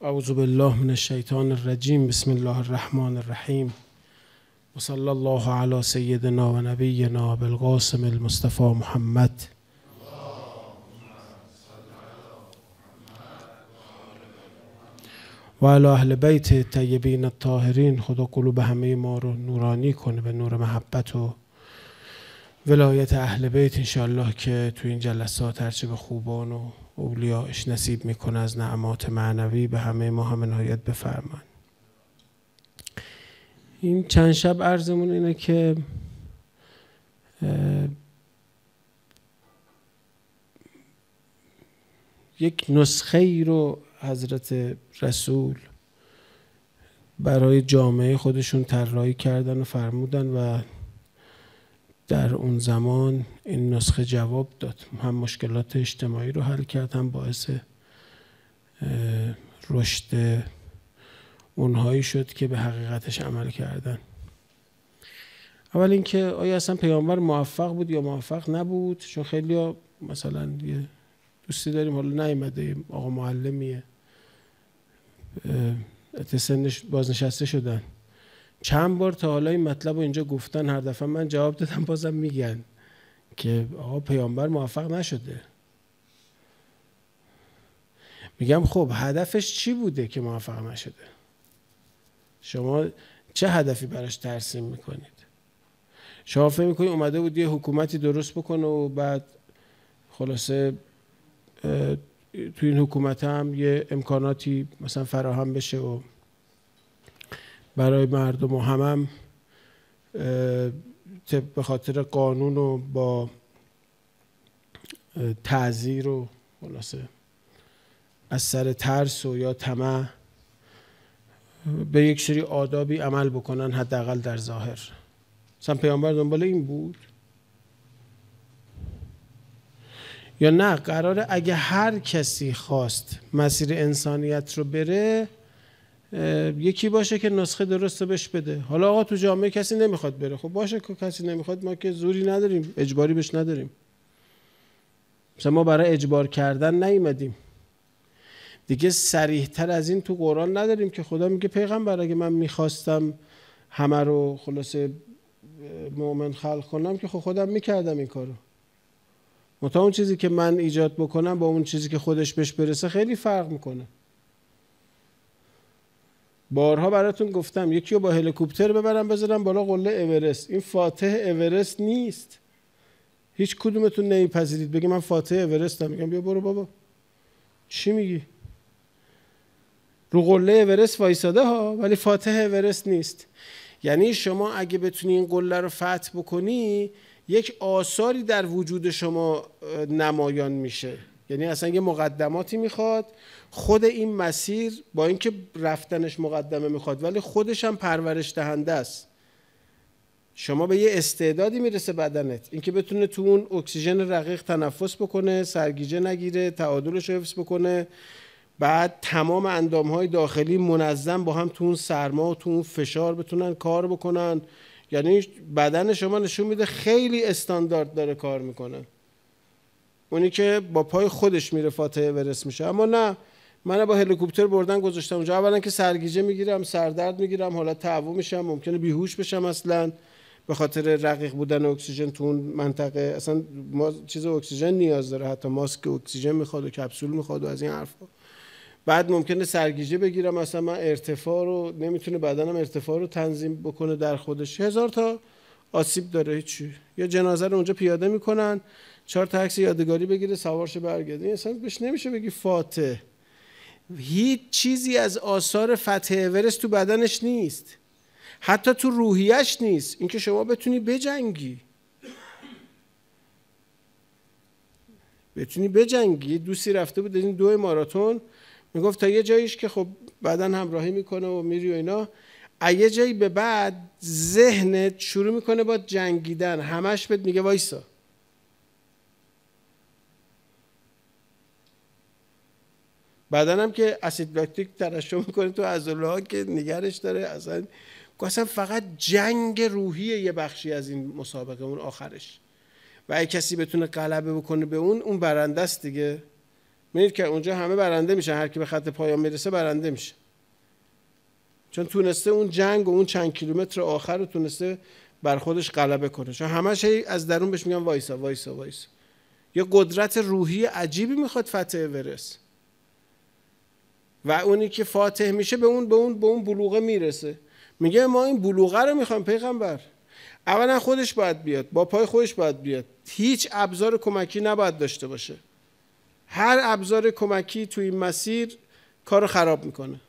اعوذ بالله من الشیطان الرجیم بسم الله الرحمن الرحیم و صلی الله علی سیدنا و نبینا بالقاسم المصطفى محمد. و علی اهل بیت طیبین الطاهرین خدا قلوب همه ما رو نورانی کنه به نور محبت و ولایت اهل بیت. انشاءالله که تو این جلسات هرچه به خوبان و اولیاش نصیب می‌کنه از نعمات معنوی به همه ما هم عنایت بفرمان. این چند شب عرضمون اینه که یک نسخه ای رو حضرت رسول برای جامعه خودشون طراحی کردن و فرمودن و در اون زمان این نسخه جواب داد. هم مشکلات اجتماعی رو حل کرد هم باعث رشد اونهایی شد که به حقیقتش عمل کردن. اول اینکه آیا اصلا پیامبر موفق بود یا موفق نبود؟ چون خیلی ها مثلا یه دوستی داریم حالا نیومده آقا معلمیه. سنش بازنشسته شدن. چند بار تا حالا این مطلب رو اینجا گفتن هر دفعه من جواب دادم بازم میگن که آقا پیامبر موفق نشده. میگم خب هدفش چی بوده که موفق نشده؟ شما چه هدفی براش ترسیم می‌کنید؟ شما فکر می‌کنید اومده بود یه حکومتی درست بکنه و بعد خلاصه تو این حکومت هم یه امکاناتی مثلا فراهم بشه و برای مردم و هم, هم به خاطر قانون و با تعذیر و خلاصه از سر ترس و یا طمع به یک سری آدابی عمل بکنن حداقل در ظاهر. مثلا پیامبر دنبال این بود؟ یا نه قراره اگه هر کسی خواست مسیر انسانیت رو بره یکی باشه که نسخه درست بهش بده. حالا آقا تو جامعه کسی نمی‌خواد بره. خب باشه که کسی نمی‌خواد ما که زوری نداریم. اجباری بهش نداریم. مثلا ما برای اجبار کردن نیومدیم. دیگه سریح تر از این تو قرآن نداریم که خدا میگه پیغمبر اگه من می‌خواستم همه رو خلاصه مؤمن خلق کنم که خب خودم می‌کردم این کارو. متا اون چیزی که من ایجاد بکنم با اون چیزی که خودش بهش برسه خیلی فرق می‌کنه. بارها براتون گفتم یکی رو با هلیکوپتر ببرم بذارم بالا قله اورست. این فاتح اورست نیست. هیچ کدومتون نمیپذیرید. بگی من فاتح اورستم. میگم بیا برو بابا. چی میگی؟ رو قله اورست وایساده ها ولی فاتح اورست نیست. یعنی شما اگه بتونی این قله رو فتح بکنی یک آثاری در وجود شما نمایان میشه. یعنی اصلا یه مقدماتی می‌خواد. خود این مسیر با اینکه رفتنش مقدمه می‌خواد ولی خودش هم پرورش دهنده است. شما به یه استعدادی می‌رسه بدنت. اینکه بتونه تو اون اکسیژن رقیق تنفس بکنه سرگیجه نگیره تعادلش حفظ بکنه. بعد تمام اندام های داخلی منظم با هم تو اون سرما و تو اون فشار بتونن کار بکنن. یعنی بدن شما نشون میده خیلی استاندارد داره کار می‌کنه. اونی که با پای خودش میره فاتحه ورس میشه. اما نه من با هلیکوپتر بردن گذاشتم اونجا. اولا که سرگیجه می‌گیرم سردرد می‌گیرم حالا تعو میشم. ممکنه بیهوش بشم اصلا. به خاطر رقیق بودن اکسیژن تو اون منطقه. اصلا ما چیز اکسیژن نیاز داره. حتی ماسک اکسیژن می‌خواد و کپسول می‌خواد و از این حرفا. بعد ممکنه سرگیجه بگیرم. مثلا من ارتفاع رو نمی‌تونه بدنم ارتفاع رو تنظیم بکنه در خودش. هزار تا آسیب داره هیچی. یا جنازه رو اونجا پیاده می‌کنن. چهار تا عکس یادگاری بگیره سوارش برگرده. این اصلا بهش نمیشه بگی فاتح. هیچ چیزی از آثار فتح اورست تو بدنش نیست. حتی تو روحیش نیست. اینکه شما بتونی بجنگی. بتونی بجنگی. دوستی رفته بود این دو ماراتون. می‌گفت تا یه جاییش که خب بدن همراهی می‌کنه و میری و اینا. یه جایی به بعد ذهنت شروع می‌کنه با جنگیدن. همش بهت میگه وایسا. بدنم که اسید لاکتیک ترشح می‌کنه تو عضله ها که نگرش داره اصلا اصلا فقط جنگ روحی یه بخشی از این مسابقه اون آخرش. و اگه کسی بتونه غلبه بکنه به اون اون برنده است دیگه. می‌دید که اونجا همه برنده میشن هر کی به خط پایان می‌رسه برنده میشه. چون تونسته اون جنگ و اون چند کیلومتر آخر رو تونسته بر خودش غلبه کنه. چون همش از درون بهش میگن وایسا وایسا وایسا. یه قدرت روحی عجیبی می‌خواد فتح اورست. و اونی که فاتح میشه به اون به اون به اون بلوغه می‌رسه. میگه ما این بلوغه رو می‌خوایم پیغمبر. اولا خودش باید بیاد با پای خودش باید بیاد. هیچ ابزار کمکی نباید داشته باشه. هر ابزار کمکی تو این مسیر کار خراب می‌کنه.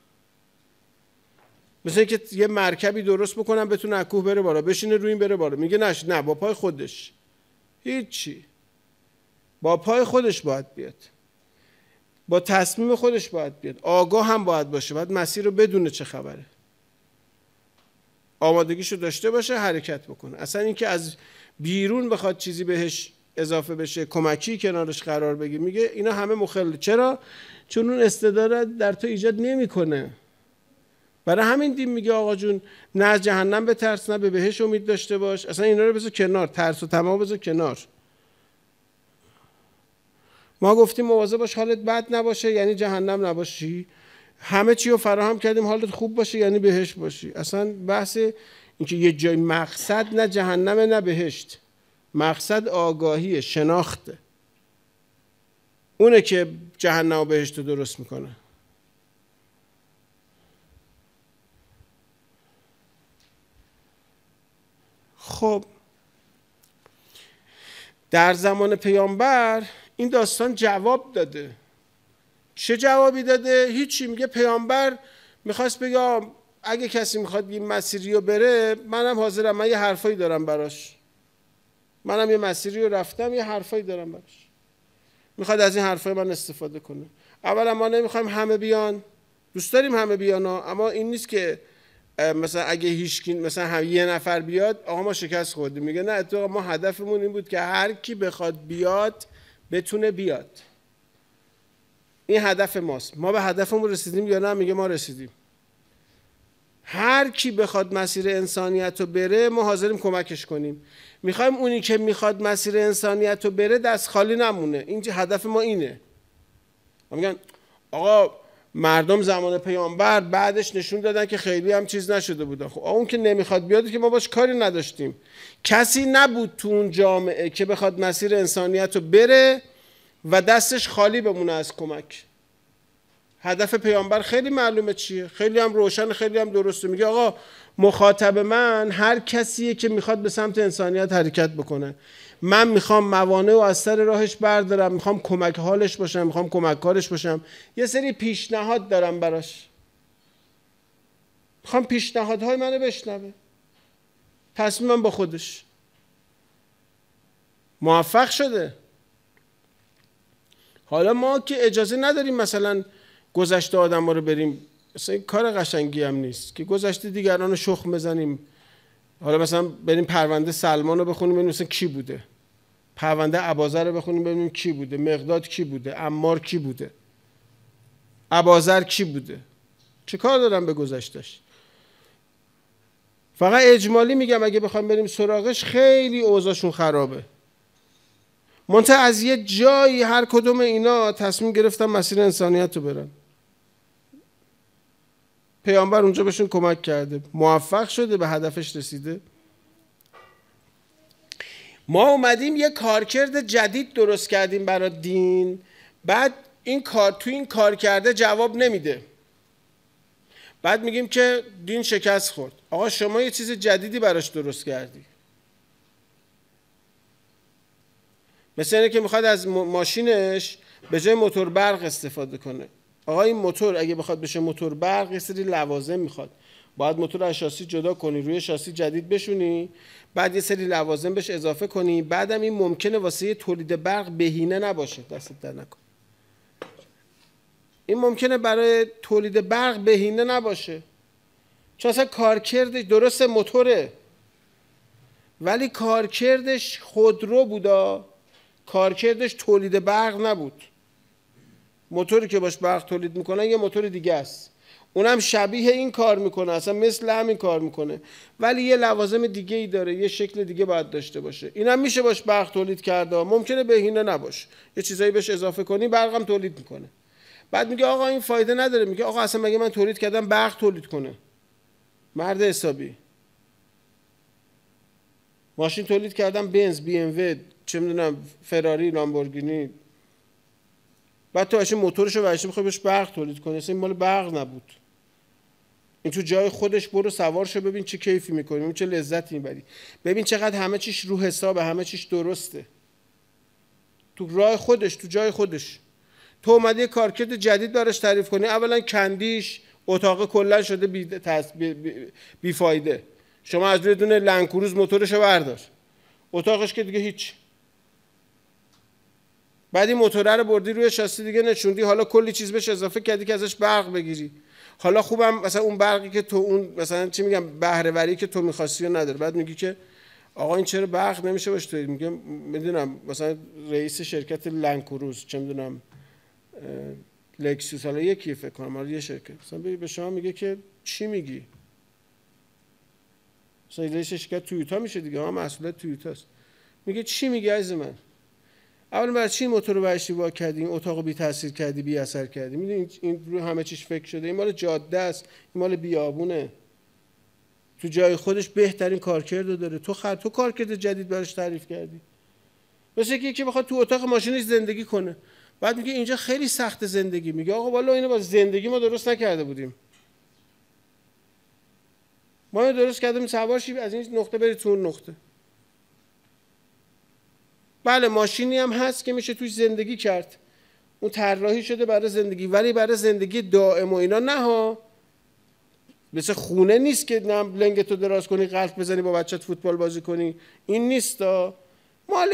مثل اینکه یه مرکبی درست بکنم بتونه اکوه بره بالا بشینه روی این بره بالا. میگه نش نه با پای خودش. هیچی. با پای خودش باید بیاد. با تصمیم خودش باید بیاد. آگاه هم باید باشه. باید مسیر رو بدونه چه خبره. آمادگیشو داشته باشه حرکت بکنه. اصلا اینکه از بیرون بخواد چیزی بهش اضافه بشه کمکی کنارش قرار بگیر میگه اینا همه مخل. چرا؟ چون اون استعداد در تو ایجاد نمی‌کنه. برای همین دین میگه آقا جون نه جهنم به ترس نه به بهش امید داشته باش. اصلا اینا رو بذار کنار. ترس و تمام بذار کنار. ما گفتیم مواظب باش حالت بد نباشه یعنی جهنم نباشی. همه چی رو فراهم کردیم حالت خوب باشه یعنی بهشت باشی. اصلا بحث اینکه یه جای مقصد نه جهنم نه بهشت. مقصد آگاهی شناخته اونه که جهنم و بهشت رو درست می‌کنه. خب در زمان پیامبر این داستان جواب داده. چه جوابی داده؟ هیچی. میگه پیامبر می‌خواست بگه اگه کسی می‌خواد این مسیری رو بره منم حاضرم. من یه حرفایی دارم براش. منم یه مسیری رو رفتم یه حرفایی دارم براش. می‌خواد از این حرفای من استفاده کنه. اولا ما نمی‌خوایم همه بیان. دوست داریم همه بیان اما این نیست که مثلا اگه هیچکین مثلا هم یه نفر بیاد آقا ما شکست خوردیم. میگه نه اتفاقا ما هدفمون این بود که هر کی بخواد بیاد بتونه بیاد. این هدف ماست. ما به هدفمون رسیدیم یا نه؟ میگه ما رسیدیم. هر کی بخواد مسیر انسانیت رو بره ما حاضریم کمکش کنیم. می‌خوایم اونی که می‌خواد مسیر انسانیت رو بره دست خالی نمونه. این هدف ما اینه. میگن آقا مردم زمان پیامبر بعدش نشون دادن که خیلی هم چیز نشده بودن. خب اون که نمی‌خواد بیاد که ما باش کاری نداشتیم. کسی نبود تو اون جامعه که بخواد مسیر انسانیت رو بره و دستش خالی بمونه از کمک. هدف پیامبر خیلی معلومه چیه؟ خیلی هم روشن خیلی هم درسته. میگه آقا مخاطب من هر کسیه که می‌خواد به سمت انسانیت حرکت بکنه. من می‌خوام موانع و از سر راهش بردارم می‌خوام کمک حالش باشم می‌خوام کمک کارش باشم. یه سری پیشنهاد دارم براش. می‌خوام پیشنهادهای منو بشنوه. تصمیمم با خودش. موفق شده. حالا ما که اجازه نداریم مثلا گذشته آدم رو بریم. مثلا کار قشنگی هم نیست که گذشته دیگران رو شخم بزنیم. حالا مثلا بریم پرونده سلمان رو بخونیم ببینیم مثلا کی بوده. پرونده عبازر رو بخونیم ببینیم کی بوده. مقداد کی بوده. امار کی بوده. عبازر کی بوده. چه کار دارم به گذشتش فقط اجمالی میگم اگه بخوام بریم سراغش خیلی اوضاعشون خرابه. منتها از یه جایی هر کدوم اینا تصمیم گرفتن مسیر انسانیت رو برن. پیامبر اونجا بهشون کمک کرده. موفق شده به هدفش رسیده. ما اومدیم یه کارکرد جدید درست کردیم برای دین. بعد این کار تو این کار کرده جواب نمیده. بعد میگیم که دین شکست خورد. آقا شما یه چیز جدیدی براش درست کردی. مثل اینه که می‌خواد از ماشینش به جای موتور برق استفاده کنه. آقا این موتور اگه بخواد بشه موتور برق یه سری لوازم می‌خواد. باید موتور از شاسی جدا کنی روی شاسی جدید بشونی بعد یه سری لوازم بهش اضافه کنی. بعدم این ممکنه واسه تولید برق بهینه نباشه. دست در نکن. این ممکنه برای تولید برق بهینه نباشه. چون اصلا کارکردش درست موتوره. ولی کارکردش خودرو بودا. کارکردش تولید برق نبود. موتوری که باش برق تولید می‌کنن یه موتور دیگه است. اونم شبیه این کار می‌کنه اصلا مثل همین کار می‌کنه. ولی یه لوازم دیگه ای داره یه شکل دیگه باید داشته باشه. اینم میشه باش برق تولید کرده ممکنه بهینه نباشه. یه چیزایی بهش اضافه کنی برقم تولید می‌کنه. بعد میگه آقا این فایده نداره میگه آقا اصلا مگه من تولید کردم برق تولید کنه؟ مرد حسابی. ماشین تولید کردم بنز بی ام و چه می‌دونم فراری لامبورگینی. بعد تو ماشین موتورش رو ورشته بخوای بهش برق تولید کنی؟ این مال برق نبود. این تو جای خودش برو سوار شو ببین چه کیفی می‌کنی ببین چه لذتی می‌بری. ببین چقدر همه چیش رو حساب همه چیش درسته. تو راه خودش تو جای خودش. تو اومدی کارکرد جدید براش تعریف کنی اولا کندیش اتاق کلا شده بی, بی... بی... فایده شما از روی دونه لنکروز موتورشو بردار. اتاقش که دیگه هیچ. بعد این موتوره رو بردی روی شاسی دیگه نشوندی. حالا کلی چیز بهش اضافه کردی که ازش برق بگیری. حالا خوبم مثلا اون برقی که تو اون مثلا چی میگم بهره که تو می‌خواستی و نداره. بعد میگی که آقا این چرا برق نمیشه باشه میگه می‌دونم مثلا رئیس شرکت لنکروز چه می‌دونم لکسوس حالا یکی فکر کنم حالا یه شرکت. مثلا به شما میگه که چی میگی؟ مثلا رئیس شرکت تویوتا میشه دیگه. ها مسئولیت تویوتاست. میگه چی میگی از من؟ اول برای چی موتور رو برشی وا کردی؟ این اتاق بی تاثیر کردی بی اثر کردی؟ می‌دونی این رو همه چیش فکر شده. این مال جاده است. این مال بیابونه. تو جای خودش بهترین کارکرد داره. تو خر تو کارکرد جدید براش تعریف کردی. مثل یکی که بخواد تو اتاق ماشینش زندگی کنه. بعد میگه اینجا خیلی سخت زندگی. میگه آقا والا اینو با زندگی ما درست نکرده بودیم. ما درست کردیم. سوار از این نقطه بری تو اون نقطه. بله ماشینی هم هست که میشه توش زندگی کرد. اون طراحی شده برای زندگی ولی برای زندگی دائم و اینا نه ها. مثل خونه نیست که نه لنگ تو دراز کنی قلب بزنی با بچت فوتبال بازی کنی. این نیست مال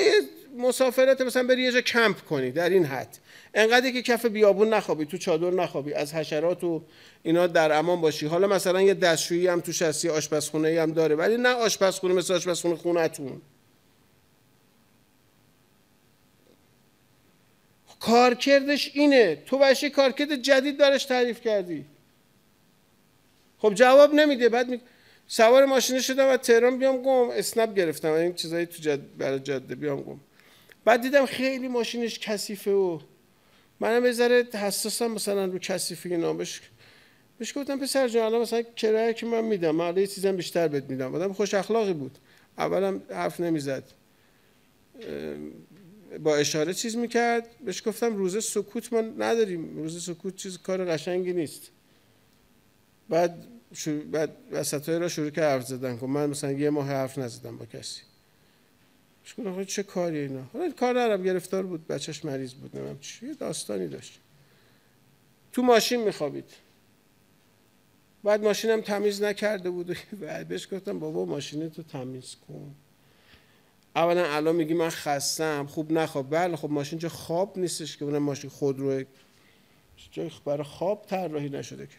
مسافرت مثلا بری یه جا کمپ کنی در این حد. انقدر که کف بیابون نخوابی تو چادر نخوابی از حشرات و اینا در امان باشی. حالا مثلا یه دستشویی هم توش هستی آشپزخونه هم داره ولی نه آشپزخونه مثل آشپزخونه خونتون کارکردش اینه. تو باشی کارکرد جدید دارش تعریف کردی. خب جواب نمیده. بعد می... سوار ماشین شدم و تهران بیام گم. اسنپ گرفتم. این چیزایی تو جد... برای جاده بیام گم. بعد دیدم خیلی ماشینش کثیفه و منم یه ذره حساسم مثلا رو کثیفی بهش بهش گفتم پسر جان الان مثلا کرایه که من میدم من یه چیزم بیشتر بهت میدم. آدم خوش اخلاقی بود. اولم حرف نمی‌زد. با اشاره چیز می‌کرد. بهش گفتم روز سکوت ما نداریم. روز سکوت چیز کار قشنگی نیست. بعد شروع بعد وسطای را شروع کرد حرف زدن. که من مثلا یه ماه حرف نزدم با کسی. گفتم چه کاری اینا؟ حالا کار عرب گرفتار بود. بچهش مریض بود. نمیم چی. داستانی داشت. تو ماشین میخوابید. بعد ماشینم تمیز نکرده بود. و بهش گفتم بابا ماشین تو تمیز کن. اولا الان میگی من خستم. خوب نخواب. بله خب ماشین چه خواب نیستش که اونم ماشین خود رو جای برای خواب طراحی نشده که.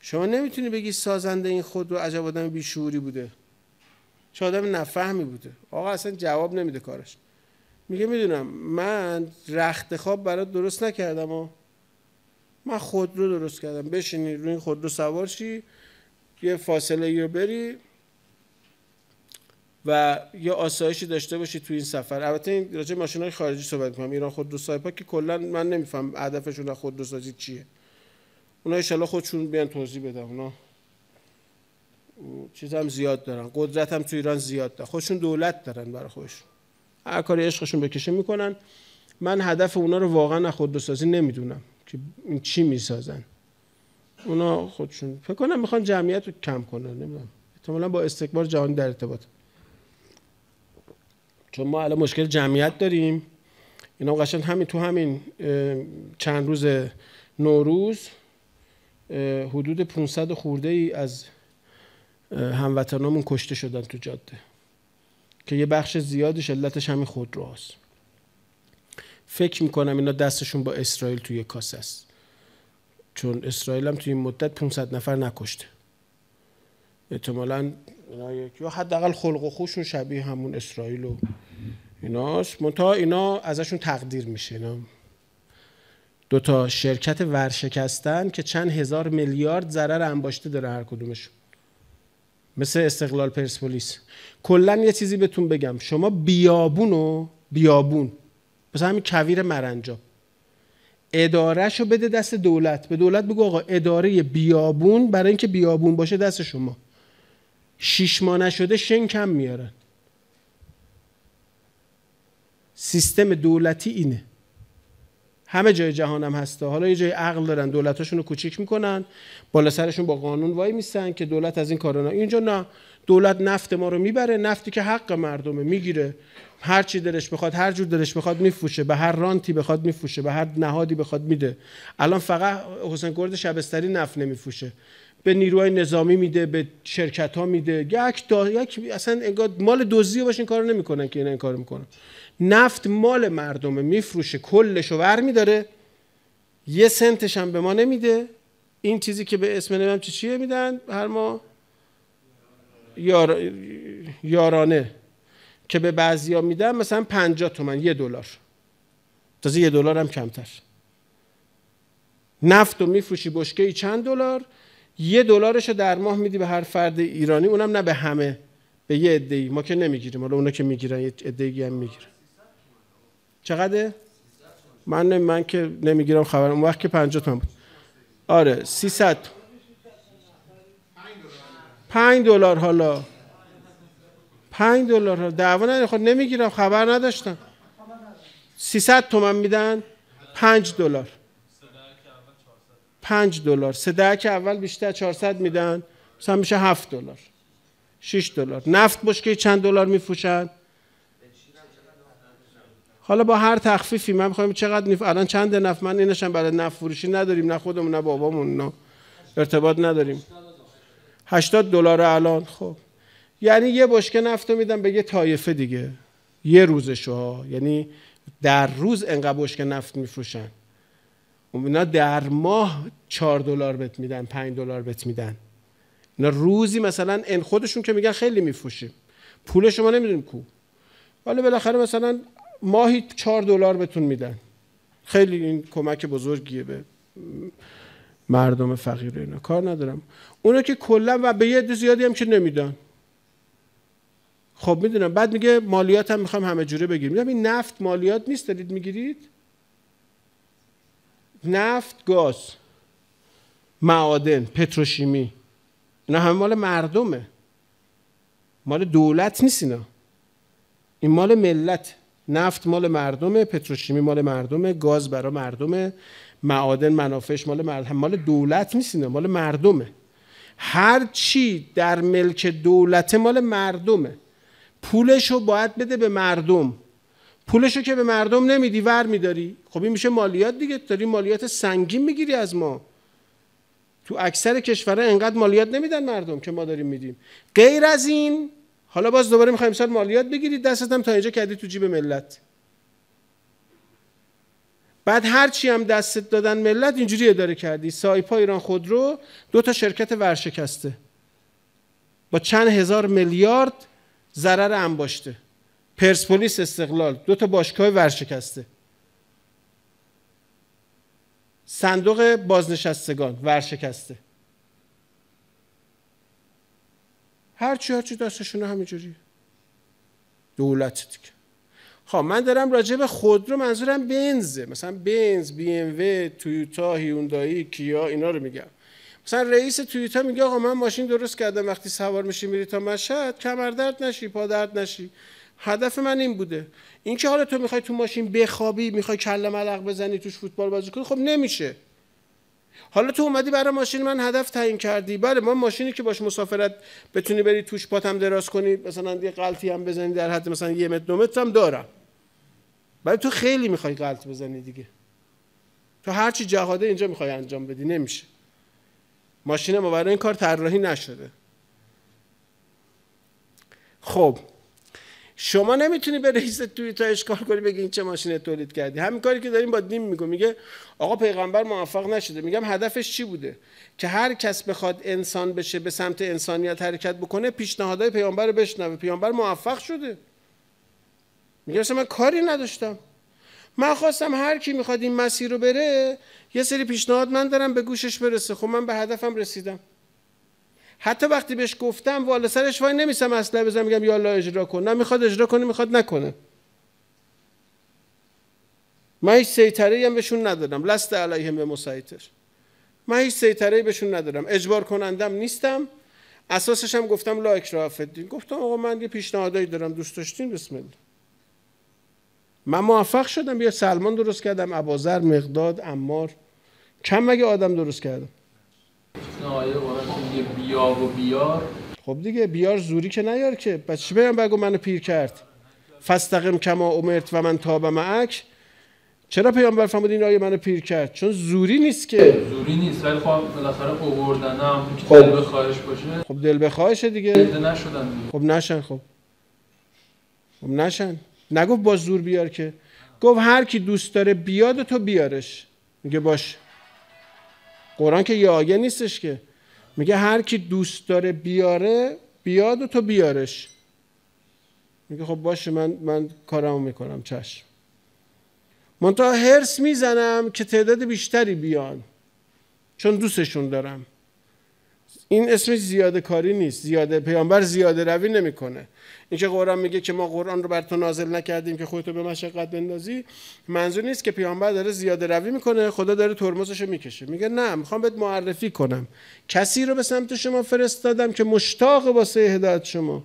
شما نمی‌تونی بگی سازنده این خود رو عجب آدم بیشوری بوده. چه آدم نفهمی بوده. آقا اصلا جواب نمیده کارش. میگه می‌دونم من رخت خواب برات درست نکردم و من خود رو درست کردم. بشینی روی خود رو سوار شی. یه فاصله رو بری و یه آسایشی داشته باشی تو این سفر. البته این راجع ماشین های خارجی صحبت کنم ایران خود سایپا که کلا من نمیفهم هدفشون از خودروسازی چیه. اونا ان خودشون بیان توضیح بدن. اونا چیز هم زیاد دارن. قدرت هم تو ایران زیاد دارن. خودشون دولت دارن برای خودشون. هر کاری عشقشون بکشه می‌کنن. من هدف اونا رو واقعا از خودروسازی نمی‌دونم که این چی می‌سازن. اونا خودشون فکر کنم می‌خوان جمعیت رو کم کنن نمی‌دونم. احتمالا با استکبار جهانی در ارتباط چون ما الان مشکل جمعیت داریم. اینا قشنگ همین تو همین چند روز نوروز حدود 500 خورده ای از هموطنامون کشته شدن تو جاده. که یه بخش زیادش علتش همین هست فکر می‌کنم اینا دستشون با اسرائیل توی کاسه است. چون اسرائیل هم توی این مدت 500 نفر نکشته احتمالا یا حداقل خلق و خوشون شبیه همون اسرائیل و ایناست. منتها اینا ازشون تقدیر میشه اینا. دو تا شرکت ورشکستن که چند هزار میلیارد ضرر انباشته داره هر کدومشون. مثل استقلال پرسپولیس کلا یه چیزی بهتون بگم. شما بیابون و بیابون. مثلا همین کویر مرنجا. ادارهش رو بده دست دولت. به دولت بگو آقا اداره بیابون برای اینکه بیابون باشه دست شما. شیش ماه نشده شن کم میارن. سیستم دولتی اینه. همه جای جهان هم هسته. حالا یه جای عقل دارن دولتاشون رو کوچیک می‌کنن. بالا سرشون با قانون وای میسن که دولت از این کارا نه. اینجا نه. دولت نفت ما رو می‌بره نفتی که حق مردمه می‌گیره. هر چی دلش بخواد هر جور دلش بخواد میفروشه. به هر رانتی بخواد میفروشه به هر نهادی بخواد میده. الان فقط حسین گرد شبستری نفت نمیفروشه. به نیروهای نظامی میده به شرکت ها میده. یک دا یک اصلا انگار مال دزدی باشه این کارو نمی‌کنن که این کارو می‌کنن. نفت مال مردمه میفروشه کلش رو ور میداره یه سنتش هم به ما نمیده. این چیزی که به اسم نمیم چی چیه میدن؟ هر ما یار... یارانه که به بعضیا میدن مثلا 50 تومن یه دلار. تازه یه دلار هم کمتر. نفت رو میفروشی بشکه ای چند دلار؟ یه دلارش رو در ماه میدی به هر فرد ایرانی اونم نه به همه به یه عده‌ای. ما که نمی‌گیریم حالا اونا که می‌گیرن یه عده‌ای هم می‌گیرن. چقدره من من که نمی‌گیرم خبر اون وقت که 50 تومن بود. آره 300 5 دلار حالا. 5 دلار دعوا نداره خب نمی‌گیرم. خبر نداشتم. 300 تومن میدن. 5 دلار. 5 دلار. سه که اول بیشتر 400 میدن. مثلا میشه 7 دلار. 6 دلار. نفت بشکه چند دلار میفروشن؟ حالا با هر تخفیفی من می‌خوایم چقدر نیف الان چند نفت من اینشم برای نفت فروشی نداریم نه خودمون نه بابامون نه. ارتباط نداریم. 80 دلار الان خب. یعنی یه بشکه نفت رو میدم به یه طایفه دیگه. یه روزش ها. یعنی در روز انقدر بشکه نفت میفروشن. اونا در ماه 4 دلار بهت میدن 5 دلار بهت میدن. اینا روزی مثلا ان خودشون که میگن خیلی میفروشیم. پول شما نمی‌دونیم کو. ولی بالاخره مثلا ماهی چهار دلار بهتون میدن. خیلی این کمک بزرگیه به مردم فقیر اینا. کار ندارم. اونا که کلا و به یه زیادی هم که نمیدن. خب می‌دونم. بعد میگه مالیات هم می‌خوام همه جوره بگیریم این نفت مالیات نیست دارید می‌گیرید؟ نفت گاز معادن پتروشیمی. اینا همه مال مردمه. مال دولت نیست اینا. این مال ملت. نفت مال مردمه پتروشیمی مال مردمه گاز برای مردمه معادن منافعش مال مردم مال دولت نیست مال مردمه. هر چی در ملک دولت مال مردمه. پولشو باید بده به مردم. پولشو که به مردم نمیدی ور میداری. خب این میشه مالیات دیگه داری مالیات سنگین می‌گیری از ما. تو اکثر کشورها انقدر مالیات نمیدن مردم که ما داریم میدیم. غیر از این حالا باز دوباره می‌خوایم سال مالیات بگیرید. دستتم تا اینجا کردی تو جیب ملت. بعد هر چی هم دستت دادن ملت اینجوری اداره کردی. سایپا ایران خودرو دو تا شرکت ورشکسته. با چند هزار میلیارد ضرر انباشته. پرسپولیس استقلال دو تا باشگاه ورشکسته. صندوق بازنشستگان ورشکسته. هر چی هر چی دستشونه همینجوری. دولت دیگه. خب من دارم راجع به خودرو منظورم بنزه. مثلا بنز بی ام و تویوتا هیوندایی کیا اینا رو میگم. مثلا رئیس تویوتا میگه آقا من ماشین درست کردم. وقتی سوار میشی میری تا مشهد کمر درد نشی پا درد نشی. هدف من این بوده. این که حالا تو می‌خوای تو ماشین بخوابی می‌خوای کله ملق بزنی توش فوتبال بازی کنی خب نمیشه. حالا تو اومدی برای ماشین من هدف تعیین کردی. بله ما ماشینی که باش مسافرت بتونی بری توش پاتم دراز کنی مثلا یه غلطی هم بزنی در حد مثلا یه متر دو متر هم دارم. ولی تو خیلی می‌خوای غلط بزنی دیگه. تو هرچی جهاده اینجا می‌خوای انجام بدی نمیشه. ماشین ما برای این کار طراحی نشده. خب شما نمی‌تونی به رئیس تا اشکال کنی بگی این چه ماشین تولید کردی. همین کاری که داریم با دین میگم میگه آقا پیغمبر موفق نشده. میگم هدفش چی بوده؟ که هر کس بخواد انسان بشه به سمت انسانیت حرکت بکنه پیشنهادهای پیامبر رو بشنوه. پیامبر موفق شده. میگه من کاری نداشتم. من خواستم هر کی می‌خواد این مسیر رو بره یه سری پیشنهاد من دارم به گوشش برسه. خب من به هدفم رسیدم. حتی وقتی بهش گفتم والا سرش وای نمیسم اصلا بزنم میگم یا الله اجرا کن. نه می‌خواد اجرا کنه می‌خواد نکنه. من هیچ سیطره هم بهشون ندارم لست علیهم به مسیطر. من هیچ سیطره بهشون ندارم اجبار کنندم نیستم. اساسش هم گفتم لا اکراه فدین گفتم آقا من یه پیشنهادایی دارم. دوست داشتین؟ بسم الله. من موفق شدم. بیا سلمان درست کردم. ابازر مقداد امار کم مگه آدم درست کردم؟ بیار و بیار. خب دیگه بیار زوری که نیار که. پس چی بگم بگو منو پیر کرد؟ فستقم کما امرت و من تاب معک. چرا پیامبر فرمود این آیه منو پیر کرد؟ چون زوری نیست که. زوری نیست ولی خب بالاخره اووردنم. که خب. دل به خواهش باشه. خب دل بخواهشه دیگه. زنده نشدن دیگه. خب نشن خب. خب نشن. نگفت با زور بیار که. گفت هر کی دوست داره بیاد و تو بیارش. میگه باش. قرآن که یه آیه نیستش که. میگه هر کی دوست داره بیاره بیاد و تو بیارش. میگه خب باشه من من کارمو می‌کنم چشم. منتها هرس می‌زنم که تعداد بیشتری بیان. چون دوستشون دارم. این اسمش زیاده کاری نیست زیاده پیامبر زیاده روی نمی‌کنه. اینکه قرآن میگه که ما قرآن رو بر تو نازل نکردیم که خودتو به مشقت بندازی؟ منظور نیست که پیامبر داره زیاده روی می‌کنه خدا داره ترمزش می‌کشه. میگه نه می‌خوام بهت معرفی کنم. کسی رو به سمت شما فرستادم که مشتاق واسه هدایت شما.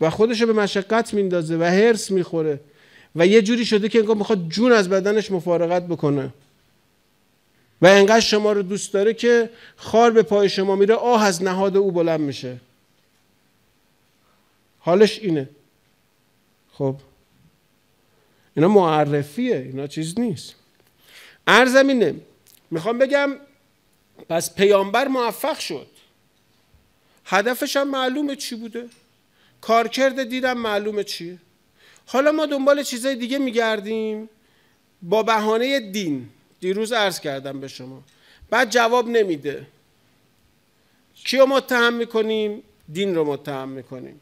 و خودش به مشقت میندازه و هرس می‌خوره. و یه جوری شده که انگار می‌خواد جون از بدنش مفارقت بکنه. و انقدر شما رو دوست داره که خار به پای شما میره آه از نهاد او بلند میشه. حالش اینه. خب. اینا معرفیه اینا چیز نیست. ارزم اینه می‌خوام بگم پس پیامبر موفق شد. هدفش هم معلومه چی بوده؟ کارکرد دیدم معلومه چیه حالا ما دنبال چیزای دیگه میگردیم. با بهانه دین. دیروز عرض کردم به شما. بعد جواب نمیده. کیو متهم می‌کنیم؟ دین رو متهم می‌کنیم.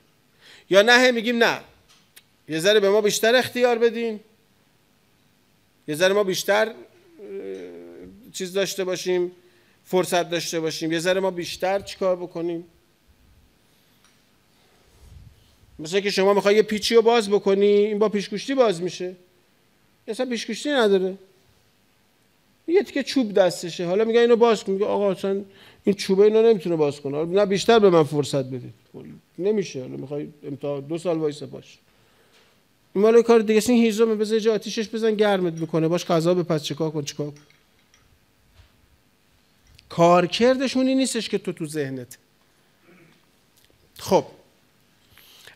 یا نه میگیم نه. یه ذره به ما بیشتر اختیار بدین. یه ذره ما بیشتر چیز داشته باشیم فرصت داشته باشیم. یه ذره ما بیشتر چیکار بکنیم؟ مثلا که شما می‌خوای یه پیچی رو باز بکنی این با پیشگوشتی باز میشه. اصلا پیشگوشتی نداره. یه تیکه چوب دستشه. حالا میگه اینو باز کن. میگه آقا اصلا این چوبه اینو نمی‌تونه باز کنه. نه بیشتر به من فرصت بدید. نمیشه. حالا می‌خوای امتحان دو سال وایسه باش. این مال کار دیگه این هیزم بذار جا آتیشش بزن گرمت می‌کنه. باش غذا بپس چیکار کن چیکار کن. کارکردشونی نیستش که تو تو ذهنت. خب.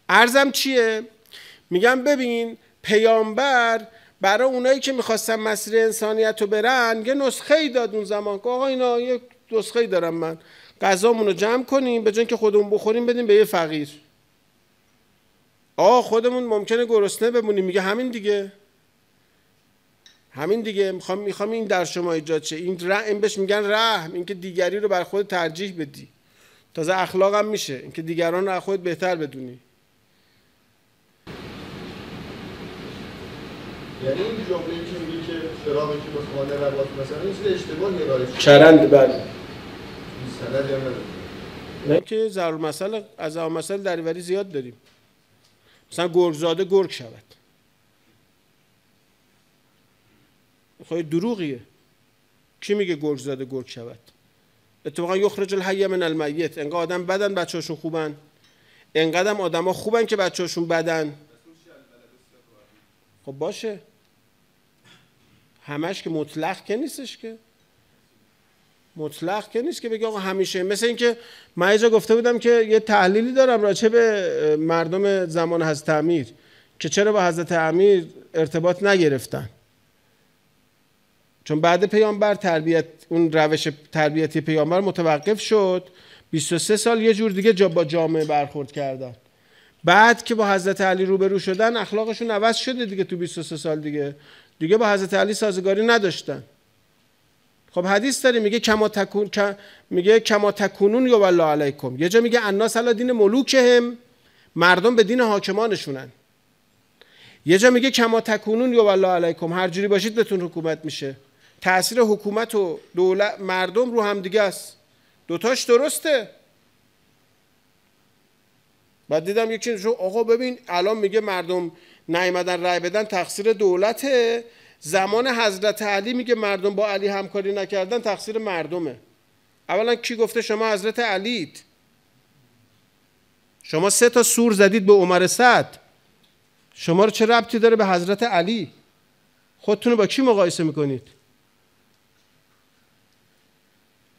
ارزم چیه؟ میگم ببین پیامبر برای اونایی که می‌خواستن مسیر انسانیت رو برن یه نسخه ای داد اون زمان که آقا اینا یه نسخه ای دارم من. غذامون رو جمع کنیم به جای که خودمون بخوریم بدیم به یه فقیر. آقا خودمون ممکنه گرسنه بمونیم. میگه همین دیگه. همین دیگه. می‌خوام می‌خوام این در شما ایجاد شه. این رحم بهش میگن رحم. اینکه دیگری رو بر خود ترجیح بدی. تازه اخلاقم میشه. اینکه دیگران رو از خود بهتر بدونی. یعنی این جمله که میگی که چراغی که به خانه روات مثلا این چیز چرند بله. سند یا نداره. نه که ضرور مسئله از اون مسئله دریوری زیاد داریم. مثلا گرگزاده گرگ شود. خواهی دروغیه. کی میگه گرگزاده گرگ شود؟ اتفاقا یخرج الحی من المیت. انقدر آدم بدن بچه‌هاشون خوبن. انقدر آدم ها خوبن که بچه‌هاشون بدن. خب باشه. همش که مطلق که نیستش که. مطلق که نیست که بگه آقا همیشه. مثل اینکه من اینجا گفته بودم که یه تحلیلی دارم راجع به مردم زمان حضرت امیر که چرا با حضرت امیر ارتباط نگرفتن. چون بعد پیامبر تربیت اون روش تربیتی پیامبر متوقف شد. 23 سال یه جور دیگه جا با جامعه برخورد کردن. بعد که با حضرت علی روبرو شدن اخلاقشون عوض شده دیگه تو 23 سال دیگه. دیگه با حضرت علی سازگاری نداشتن. خب حدیث داره میگه کما تکون میگه کما تکونون یا والله علیکم. یه جا میگه الناس علی دین ملوکهم مردم به دین حاکمانشونن. یه جا میگه کما تکونون یا والله علیکم. هر جوری باشید بهتون حکومت میشه. تاثیر حکومت و دولت مردم رو هم دیگه است. دوتاش درسته. بعد دیدم یکی آقا ببین الان میگه مردم نیومدن رای بدن تقصیر دولته. زمان حضرت علی میگه مردم با علی همکاری نکردن تقصیر مردمه. اولا کی گفته شما حضرت علید شما سه تا سور زدید به عمر سعد. شما رو چه ربطی داره به حضرت علی؟ خودتون رو با کی مقایسه می‌کنید؟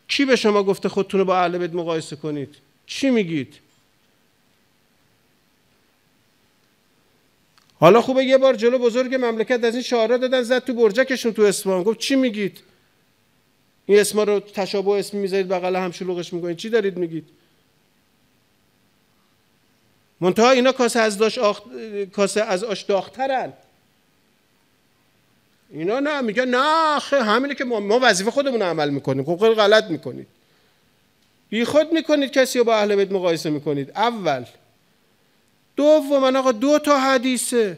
کی به شما گفته خودتون رو با اهل بیت مقایسه کنید؟ چی میگید؟ حالا خوبه یه بار جلو بزرگ مملکت از این شعارا دادن زد تو برجکشون تو اسمان گفت چی میگید؟ این اسما رو تشابه اسمی می‌ذارید بغل هم شلوغش می‌کنید. چی دارید میگید؟ منتها اینا کاسه از داش آخ... کاسه از آش داخترن. اینا نه میگن نه خیلی همینه که ما, وظیفه خودمون عمل می‌کنیم. خب غلط می‌کنید. بی خود می‌کنید کسی رو با اهل بیت مقایسه می‌کنید. اول دوم آقا دو تا حدیثه.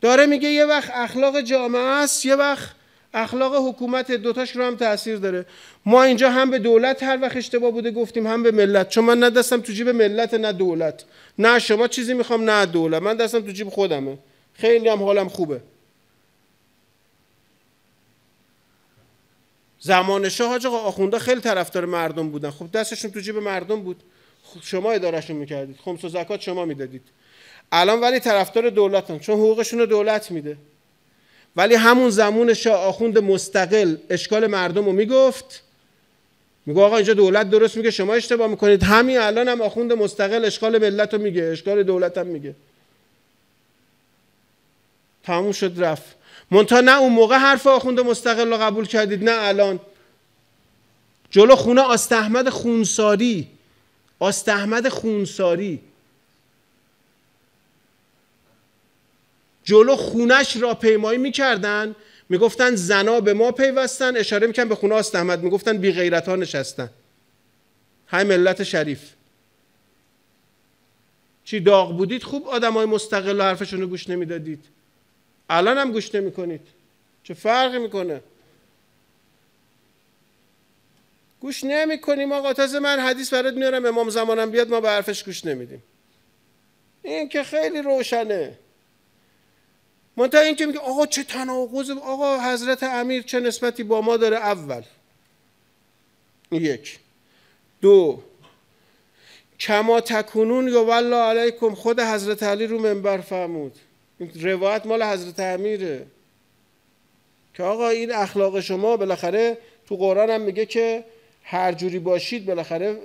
داره میگه یه وقت اخلاق جامعه است یه وقت اخلاق حکومت دوتاش رو هم تاثیر داره. ما اینجا هم به دولت هر وقت اشتباه بوده گفتیم هم به ملت. چون من نه دستم تو جیب ملت نه دولت. نه شما چیزی می‌خوام نه دولت. من دستم تو جیب خودمه. خیلی هم حالم خوبه. زمان شاه حاج آقا آخونده خیلی طرفدار مردم بودن. خب دستشون تو جیب مردم بود. شما ادارهشون می‌کردید. خمس و زکات شما می‌دادید. الان ولی طرفدار دولتن چون حقوقشون رو دولت میده. ولی همون زمان شاه آخوند مستقل اشکال مردم رو می‌گفت. میگه آقا اینجا دولت درست میگه شما اشتباه می‌کنید. همین الان هم آخوند مستقل اشکال ملت رو میگه اشکال دولت هم میگه. تموم شد رفت. منتها نه اون موقع حرف آخوند مستقل رو قبول کردید نه الان. جلو خونه آستحمد خونساری. آستحمد خونساری. جلو خونش را پیمایی می‌کردن. می‌گفتن زنا به ما پیوستن. اشاره میکن به خونه آستحمد می‌گفتن بی غیرت ها نشستن. های ملت شریف. چی داغ بودید؟ خوب آدم های مستقل و حرفشون رو گوش نمی‌دادید. الان هم گوش نمی کنید چه فرقی می‌کنه؟ گوش نمی کنیم آقا. تازه من حدیث برات میارم امام زمانم بیاد ما به حرفش گوش نمیدیم. این که خیلی روشنه. منتها این که میگه آقا چه تناقض آقا حضرت امیر چه نسبتی با ما داره؟ اول. یک. دو. کما تکونون یا والله علیکم خود حضرت علی رو منبر فرمود. روایت مال حضرت امیره. که آقا این اخلاق شما بالاخره تو قرآن هم میگه که هر جوری باشید بالاخره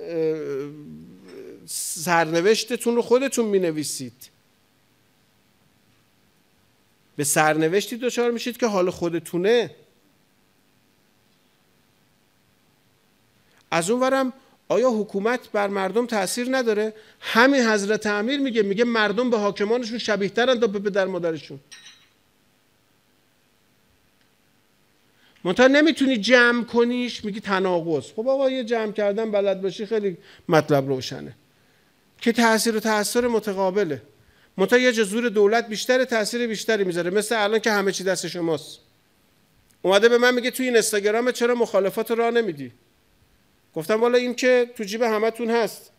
سرنوشتتون رو خودتون می‌نویسید. به سرنوشتی دچار میشید که حال خودتونه. از اون ورم آیا حکومت بر مردم تاثیر نداره؟ همین حضرت امیر میگه میگه مردم به حاکمانشون شبیه ترند به پدر مادرشون. منتها نمی‌تونی جمع کنیش میگی تناقض. خب آقا یه جمع کردن بلد باشی خیلی مطلب روشنه. که تاثیر و تاثیر متقابله. منتها یه جزور دولت بیشتر تاثیر بیشتری می‌ذاره. مثل الان که همه چی دست شماست. اومده به من میگه توی این اینستاگرام چرا مخالفات راه نمیدی؟ گفتم والا این که تو جیب همتون هست.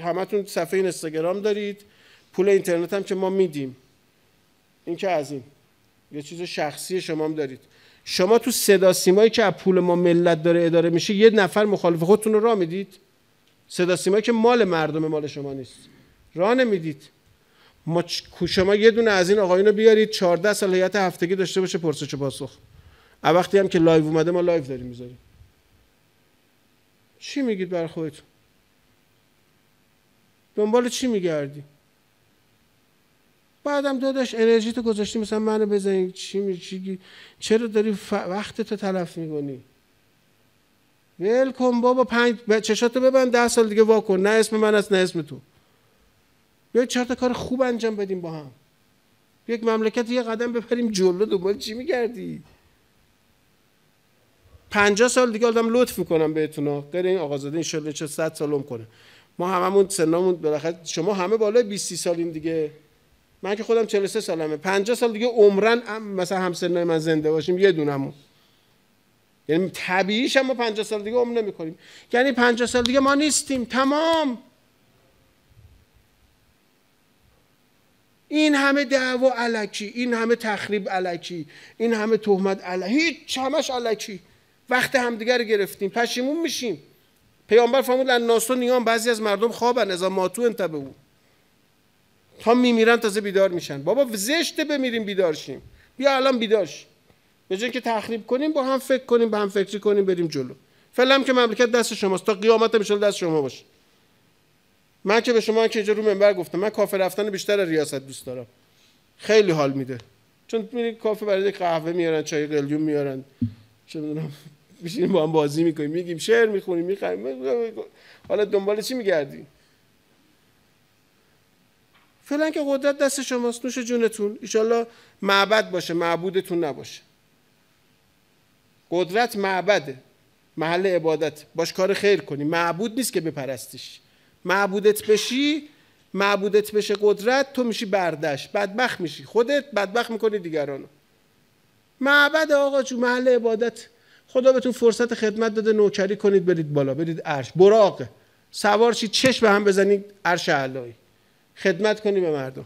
همتون صفحه اینستاگرام دارید. پول اینترنت هم که ما میدیم. این که از این. یه چیز شخصی شما هم دارید. شما تو صدا سیمایی که از پول ما ملت داره اداره میشه یه نفر مخالف خودتون رو راه می‌دید؟ صدا سیمایی که مال مردم مال شما نیست. راه نمی‌دید. ما شما یه دونه از این آقایون رو بیارید 14 سال هیئت هفتگی داشته باشه پرسش و پاسخ. وقتی هم که live اومده ما live داریم می‌ذاریم. چی میگید بر خودتون؟ دنبال چی میگردی؟ بعدم داداش انرژی تو گذاشتی مثلا منو بزنی چی می چی چرا داری ف... وقت تو تلف می‌کنی؟ ول کن بابا پنج چشاتو ببند ده سال دیگه وا کن نه اسم من است نه اسم تو. بیا چهار تا کار خوب انجام بدیم با هم. یک مملکت یه قدم بپریم جلو دنبال چی میگردی پنجاه سال دیگه آدم لطف می‌کنم بهتون غیر این آقازاده ان چه 100 سال کنه. ما هممون سنمون بالاخره شما همه بالای 20 سالین دیگه. من که خودم 43 سالمه. 50 سال دیگه عمرن مثلا همسنای من زنده باشیم یه دونمون. یعنی طبیعیش هم ما 50 سال دیگه عمر نمی‌کنیم. یعنی 50 سال دیگه ما نیستیم. تمام. این همه دعوا علکی این همه تخریب علکی این همه تهمت علکی هیچ همش علکی. وقت همدیگه رو گرفتیم پشیمون میشیم. پیامبر فرمود الناس نیام بعضی از مردم خوابن ازا ماتو انتبه او تا میمیرن تازه بیدار میشن. بابا زشته بمیریم بیدار شیم. بیا الان بیدار شیم. به جای که تخریب کنیم با هم فکر کنیم با هم فکری کنیم بریم جلو. فعلا هم که مملکت دست شماست. تا قیامت میشه دست شما باشه. من که به شما که اینجا رو منبر گفتم من کافه رفتن بیشتر ریاست دوست دارم. خیلی حال میده. چون میری کافه برای قهوه میارن چای قلیون میارن. چه می‌دونم میشینیم با هم بازی می‌کنیم میگیم شعر می‌خونیم می‌خوایم حالا دنبال چی میگردی فعلا که قدرت دست شماست نوش جونتون. ایشالله معبد باشه معبودتون نباشه. قدرت معبده. محل عبادت. باش کار خیر کنی. معبود نیست که بپرستیش. معبودت بشی معبودت بشه قدرت تو میشی بردش بدبخت میشی. خودت بدبخت می‌کنی دیگرانو. معبد آقا جو محل عبادت. خدا بهتون فرصت خدمت داده نوکری کنید برید بالا. برید عرش. براقه سوار چی چش به هم بزنید عرش علایی خدمت کنی به مردم.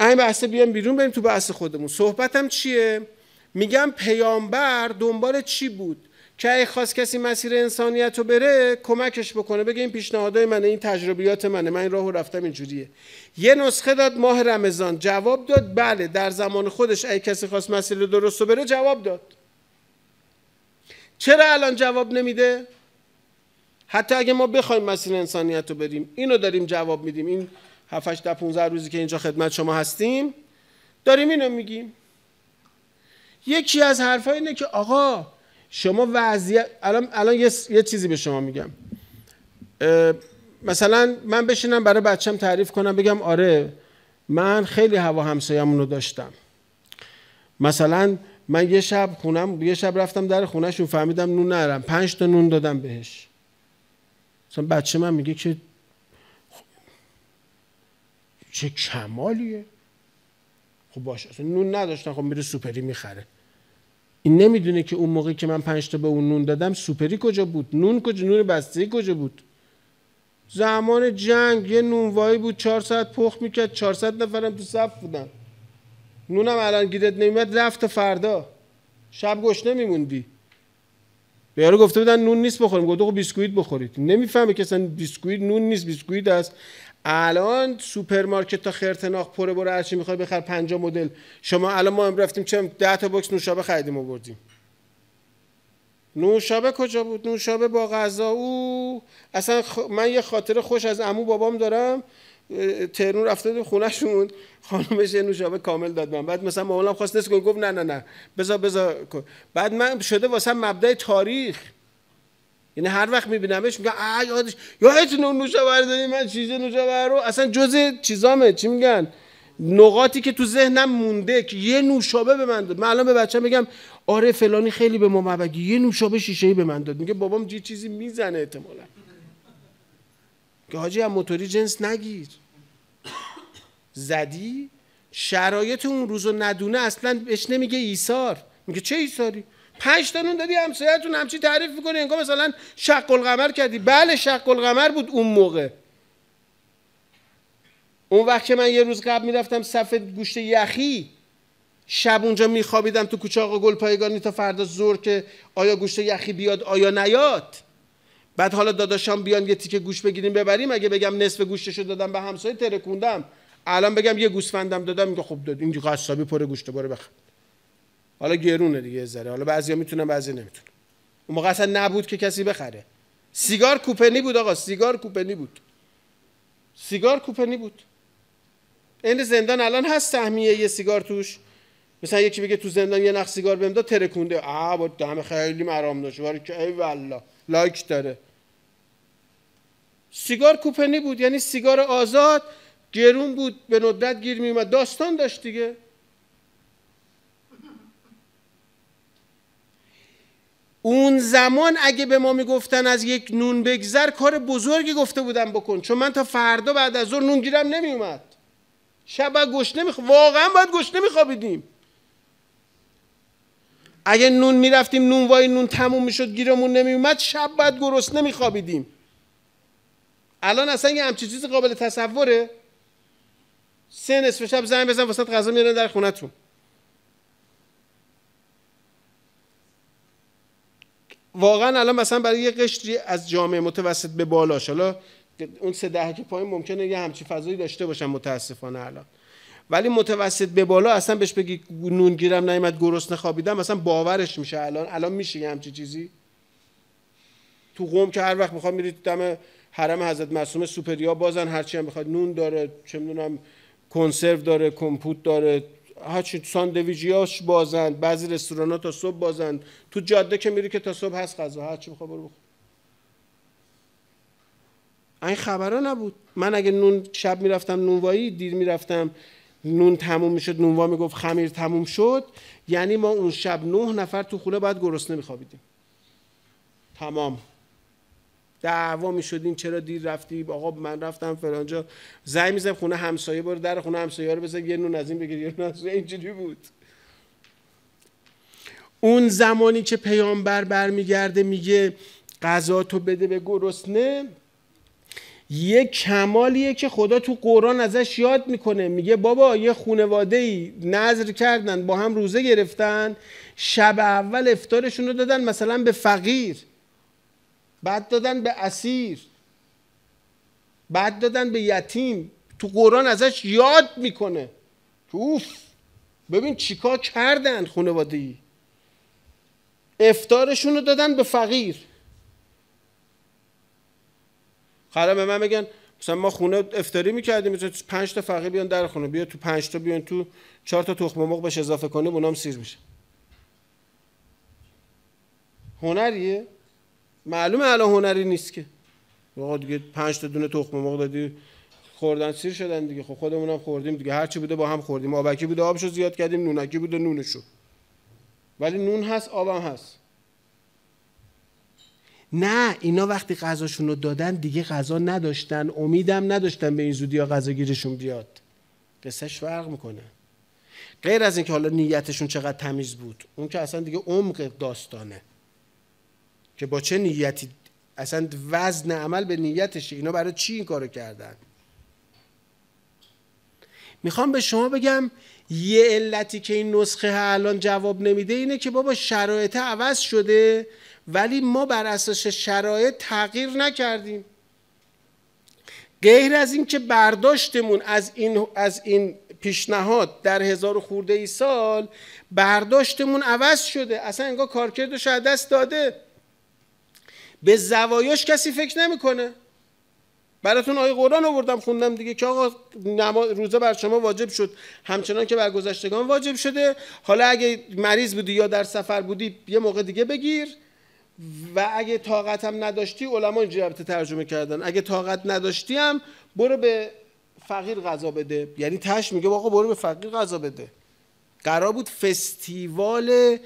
این بحثه بیام بیرون بریم تو بحث خودمون. صحبتم چیه؟ میگم پیامبر دنبال چی بود؟ که اگه خواست کسی مسیر انسانیت رو بره کمکش بکنه. بگه این پیشنهادهای منه این تجربیات منه. من این راه رفتم اینجوریه. یه نسخه داد ماه رمضان. جواب داد بله در زمان خودش اگه کسی خواست مسیر درست رو بره جواب داد. چرا الان جواب نمیده؟ حتی اگه ما بخوایم مسیر انسانیت رو بریم اینو داریم جواب میدیم. این 7 8 15 روزی که اینجا خدمت شما هستیم داریم اینو میگیم. یکی از حرفا اینه که آقا شما وضعیت الان الان یه, یه چیزی به شما میگم. مثلا من بشینم برای بچم تعریف کنم بگم آره من خیلی هوا همسایه‌مون رو داشتم. مثلا من یه شب خونم یه شب رفتم در خونهشون فهمیدم نون نرم. پنج تا نون دادم بهش. مثلا بچه من میگه که چه کمالیه. خب باشه اصلا نون نداشتن خب میره سوپری می‌خره. این نمی‌دونه که اون موقع که من پنج تا به اون نون دادم سوپری کجا بود؟ نون کجا؟ نون بسته کجا بود؟ زمان جنگ یه نونوایی بود چهار ساعت پخ می‌کرد 400 نفرم تو صف بودن. نونم الان گیرت نمیمد رفت فردا. شب گشنه میموندی به یارو گفته بودن نون نیست بخوریم. گفته خب بیسکویت بخورید. نمی‌فهمه که اصلا بیسکویت نون نیست بیسکویت است. الان سوپرمارکت تا خرتناق پره برو هرچی می‌خوای بخر 50 مدل. شما الان ما هم رفتیم چه 10 تا box نوشابه خریدیم آوردیم نوشابه کجا بود؟ نوشابه با غذا. او اصلا من یه خاطر خوش از عمو بابام دارم. تهرون رفته تو خونهشون. خانمش یه نوشابه کامل داد من. بعد مثلا مامانم خواست نست گفت نه نه نه. بذار بذار بعد من شده واسه مبدأ تاریخ. یعنی هر وقت میبینمش میگم آ یادش یادتون اون نوشابه دادی من چیز نوشابه رو؟ اصلا جز چیزامه. چی میگن؟ نقاطی که تو ذهنم مونده که یه نوشابه به من داد. من الان به بچه میگم آره فلانی خیلی به ما مبگی. یه نوشابه شیشه ای به من داد. میگه بابام یه چیزی می‌زنه احتمالا. که حاجی هم موتوری جنس نگیر. زدی شرایط اون روزو ندونه اصلا بهش نمیگه ایثار. میگه چه ایثاری؟ پنج تا نون دادی همسایه‌تون همچی تعریف می‌کنه انگار مثلا شق القمر کردی. بله شق القمر بود اون موقع. اون وقت که من یه روز قبل می‌رفتم صف گوشت یخی شب اونجا میخوابیدم تو کوچه آقا گل پایگانی تا فردا زور که آیا گوشت یخی بیاد آیا نیاد. بعد حالا داداشام بیان یه تیکه گوش بگیریم ببریم. اگه بگم نصف گوشتشو دادم به همسایه ترکوندم. الان بگم یه گوسفندم دادم میگه خب داد این قصابی پر گوشت برو بخر. حالا گرونه دیگه ذره. حالا بعضیا می‌تونن بعضی نمی‌تونن. اون موقع اصلا نبود که کسی بخره. سیگار کوپنی بود آقا سیگار کوپنی بود. سیگار کوپنی بود. این زندان الان هست سهمیه یه سیگار توش. مثلا یکی بگه تو زندان یه نخ سیگار بهم داد ترکونده. آ با دم خیلی مرام ولی که ای والله. لایک داره. سیگار کوپنی بود یعنی سیگار آزاد. گرون بود به ندرت گیر می اومد داستان داشت دیگه. اون زمان اگه به ما می‌گفتن از یک نون بگذر کار بزرگی گفته بودم بکن. چون من تا فردا بعد از ظهر نون گیرم نمیومد شب باید گشنه میخ... واقعا باید گشنه میخوابیدیم اگه نون می‌رفتیم نون وای نون تموم می‌شد گیرمون نمیومد شب باید گرسنه میخوابیدیم الان اصلا یه همچی چیزی قابل تصوره. سه نصف شب زنگ بزن واسه غذا میارن در خونتون. واقعا الان مثلا برای یه قشری از جامعه متوسط به بالاش حالا اون سه دهه که پایین ممکنه یه همچی فضایی داشته باشن متاسفانه الان. ولی متوسط به بالا اصلا بهش بگی نون گیرم نیامد گرسنه خوابیدم مثلا باورش میشه الان. الان میشه یه همچی چیزی؟ تو قوم که هر وقت می‌خواد میرید دم حرم حضرت معصوم سوپریا بازن هرچی هم بخواد. نون داره چه می‌دونم کنسرو داره کمپوت داره هرچی ساندویجیاش بازند بعضی رستوران ها تا صبح بازند تو جاده که میری که تا صبح هست غذا هرچی بخواد برو بخور. این خبرها نبود. من اگه نون شب می‌رفتم نونوایی دیر می‌رفتم نون تموم می‌شد نونوا می‌گفت خمیر تموم شد. یعنی ما اون شب نه نفر تو خونه باید گرسنه میخوابیدیم. تمام. دعوا می‌شدیم چرا دیر رفتی؟ آقا من رفتم فلانجا زنگ می‌زنم خونه همسایه برو در خونه همسایه رو بزن یه نون از این بگیر یه نون از این. اینجوری بود. اون زمانی که پیامبر برمیگرده میگه غذا تو بده به گرسنه. یه کمالیه که خدا تو قرآن ازش یاد می‌کنه. میگه بابا یه خونواده ای نظر کردن با هم روزه گرفتن شب اول افتارشون رو دادن مثلا به فقیر. بعد دادن به اسیر. بعد دادن به یتیم. تو قرآن ازش یاد می‌کنه. اوف ببین چیکار کردن خانواده ای؟ افتارشون رو دادن به فقیر. حالا به من میگن مثلا ما خونه افتاری می‌کردیم مثلا پنج تا فقیر بیان در خونه بیا تو پنج تا بیان تو چهار تا تخم مرغ بهش اضافه کنیم اونام سیر میشه. هنریه؟ معلومه الان هنری نیست که. آقا دیگه پنج تا دونه تخم مرغ دادی خوردن سیر شدن دیگه. خب خودمون خوردیم دیگه. هرچی بوده با هم خوردیم. آبکی بوده آبشو زیاد کردیم نونکی بوده نونشو. ولی نون هست آبم هست. نه اینا وقتی غذاشون رو دادن دیگه غذا نداشتن. امیدم نداشتن به این زودی ها غذا گیرشون بیاد. قصهش فرق می‌کنه. غیر از اینکه حالا نیتشون چقدر تمیز بود. اون که اصلا دیگه عمق داستانه. که با چه نیتی اصلا وزن عمل به نیتشه. اینا برای چی این کارو کردن؟ می‌خوام به شما بگم یه علتی که این نسخه الان جواب نمیده اینه که بابا شرایط عوض شده ولی ما بر اساس شرایط تغییر نکردیم. غیر از اینکه برداشتمون از این از این پیشنهاد در هزار خورده ای سال برداشتمون عوض شده. اصلا انگار کارکردش از دست داده. به زوایاش کسی فکر نمی‌کنه. براتون آیه قرآن آوردم خوندم دیگه که آقا روزه بر شما واجب شد. همچنان که بر گذشتگان واجب شده. حالا اگه مریض بودی یا در سفر بودی یه موقع دیگه بگیر. و اگه طاقت هم نداشتی علما اینجوری ترجمه کردن. اگه طاقت نداشتی هم برو به فقیر غذا بده. یعنی تش میگه آقا برو به فقیر غذا بده. قرار بود فستیوال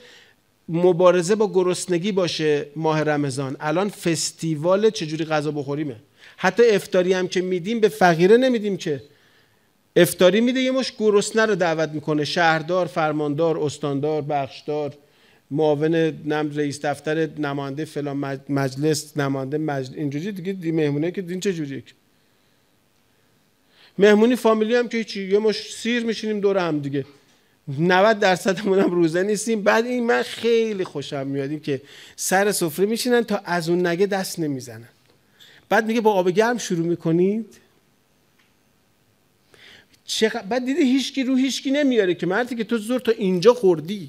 مبارزه با گرسنگی باشه ماه رمضان. الان فستیوال چجوری غذا بخوریمه حتی افتاری هم که میدیم به فقیره نمیدیم که. افتاری میده یه مش گرسنه رو دعوت می‌کنه. شهردار فرماندار استاندار بخشدار معاون نم رئیس دفتر نماینده فلان مجلس نماینده مجلس اینجوری دیگه مهمونه که دین چه جوریه مهمونی فامیلی هم که چی یه مش سیر میشینیم دور هم دیگه. 90 درصدمون هم روزه نیستیم. بعد این من خیلی خوشم میاد که سر سفره میشینن تا از اون نگه دست نمی‌زنن. بعد میگه با آب گرم شروع می‌کنید. چقدر بعد دیده هیچکی رو هیچکی نمیاره که مردی که تو زور تا اینجا خوردی.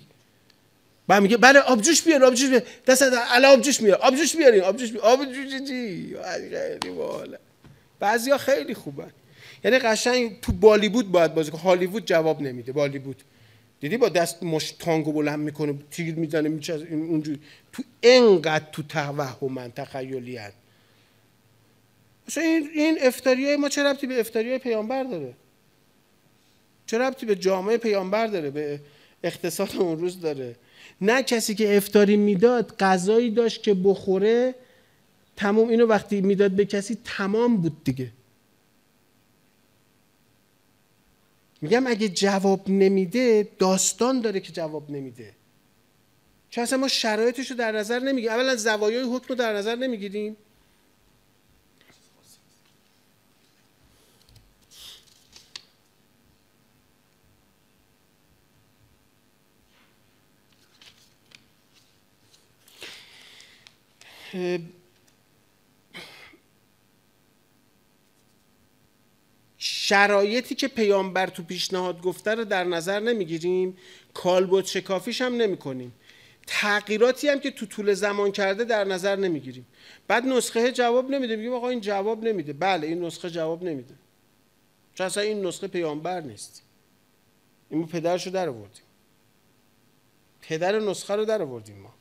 بعد میگه بله آبجوش بیار آبجوش بیار. دست الا آبجوش میار آبجوش بیارین آبجوش بیار آبجوش چی خیلی بالا بعضیا خیلی خوبن. یعنی قشنگ تو بالیوود باید بازی هالیوود جواب نمیده بالیوود. دیدی با دست مش تانگو بلند می‌کنه تیر می‌زنه میچه اونجوری. تو انقدر تو توهمن تخیلی هست مثلا این این افتاریای ما چه ربطی به افتاریای پیامبر داره؟ چه ربطی به جامعه پیامبر داره؟ به اقتصاد اون روز داره. نه کسی که افتاری می‌داد غذایی داشت که بخوره تمام اینو وقتی می‌داد به کسی تمام بود دیگه. میگم اگه جواب نمیده داستان داره که جواب نمیده. چون اصلا ما شرایطش رو در نظر نمی‌گیریم. اولا زوایای حکم رو در نظر نمی‌گیریم. شرایطی که پیامبر تو پیشنهاد گفته رو در نظر نمی‌گیریم؟ کالبد شکافیش هم نمی کنیم تغییراتی هم که تو طول زمان کرده در نظر نمی‌گیریم. بعد نسخه جواب نمیده میگیم آقا این جواب نمیده. بله این نسخه جواب نمیده. چون اصلا این نسخه پیامبر نیست. این ما پدرش رو در آوردیم. پدر نسخه رو در آوردیم ما.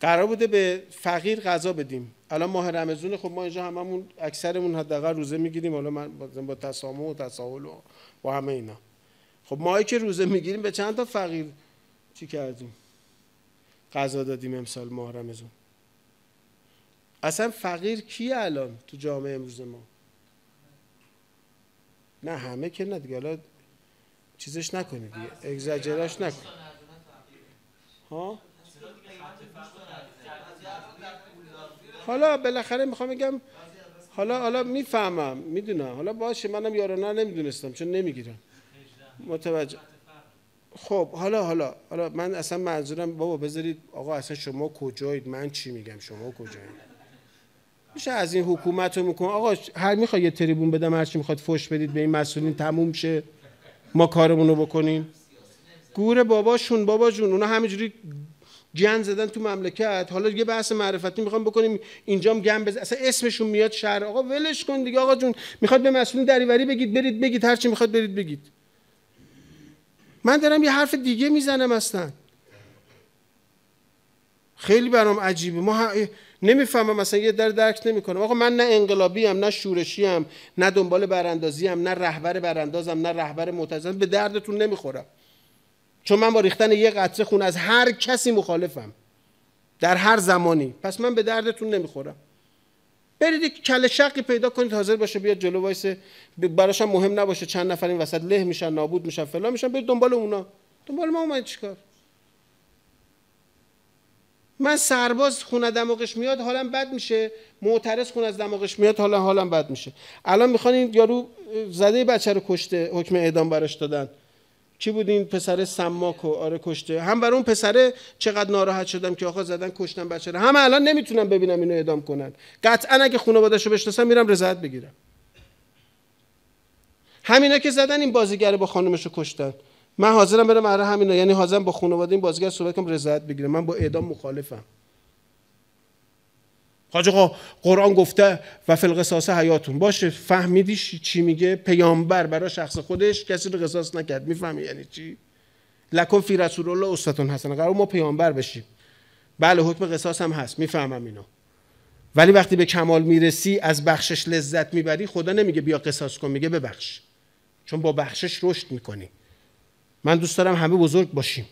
قرار بوده به فقیر غذا بدیم. الان ماه رمضان خب ما اینجا هممون اکثرمون حداقل روزه می‌گیریم. حالا من با تسامح و تساهل و با همه اینا. خب ماهی که روزه می‌گیریم به چند تا فقیر چی کردیم؟ غذا دادیم امسال ماه رمضان اصلا فقیر کیه الان تو جامعه امروز ما؟ نه همه که نه دیگه. حالا چیزش نکنید دیگه. اگزاجراش نکن. ها؟ حالا بالاخره می‌خوام بگم حالا حالا می‌فهمم می‌دونم. حالا باشه منم یارانه نمی‌دونستم چون نمی‌گیرم. متوجه. خب حالا حالا حالا من اصلا منظورم بابا بذارید آقا اصلا شما کجایید؟ من چی میگم؟ شما کجایید؟ میشه از این حکومت رو می‌کنم. آقا هر می‌خواد یه تریبون بدم هر چی می‌خواد فوش بدید به این مسئولین تموم شه. ما کارمون رو بکنیم. گور باباشون بابا جون اونا همینجوری گن زدن تو مملکت. حالا یه بحث معرفتی می‌خوام بکنیم. اینجام گن بزن اصلا اسمشون میاد شهر. آقا ولش کن دیگه. آقا جون می‌خواد به مسئولین دریوری بگید برید بگید. هر چی می‌خواد برید بگید. من دارم یه حرف دیگه می‌زنم اصلا. خیلی برام عجیبه. ما نمی‌فهمم مثلا یه در درک نمی‌کنم. آقا من نه انقلابی ام نه شورشی ام نه دنبال براندازی ام نه رهبر براندازم نه رهبر معتزلم. به دردتون نمی‌خورم. چون من با ریختن یه قطره خون از هر کسی مخالفم. در هر زمانی. پس من به دردتون نمی‌خورم. برید یک کل شقی پیدا کنید حاضر باشه بیاد جلو وایسه براش مهم نباشه چند نفر این وسط له میشن نابود میشن فلان میشن. برید دنبال اونا. دنبال ما اومد چیکار؟ من سرباز خون دماغش میاد حالا بد میشه. معترض خون از دماغش میاد حالا حالا بد میشه. الان می‌خوان این یارو زده بچه رو کشته حکم اعدام براش دادن. کی بود این پسر سماک و آره کشته. هم برای اون پسره چقدر ناراحت شدم که آقا زدن کشتن بچه رو هم الان نمی‌تونم ببینم اینو اعدام کنن. قطعا اگه خانواده‌شو بشناسم میرم رضایت بگیرم. همینا که زدن این بازیگر با خانومشو کشتن. من حاضرم برم برای همینا. یعنی حاضرم با خانواده این بازیگر صحبت کنم رضایت بگیرم. من با اعدام مخالفم. حاج آقا قرآن گفته و القصاص حیاتون. باشه فهمیدی چی میگه؟ پیامبر برای شخص خودش کسی رو قصاص نکرد. می‌فهمی یعنی چی؟ لکن فی رسول الله استتون حسن قرار ما پیامبر بشیم. بله حکم قصاص هم هست. می‌فهمم اینو. ولی وقتی به کمال می‌رسی از بخشش لذت می‌بری خدا نمیگه بیا قصاص کن میگه ببخش. چون با بخشش رشد می‌کنی. من دوست دارم همه بزرگ باشیم.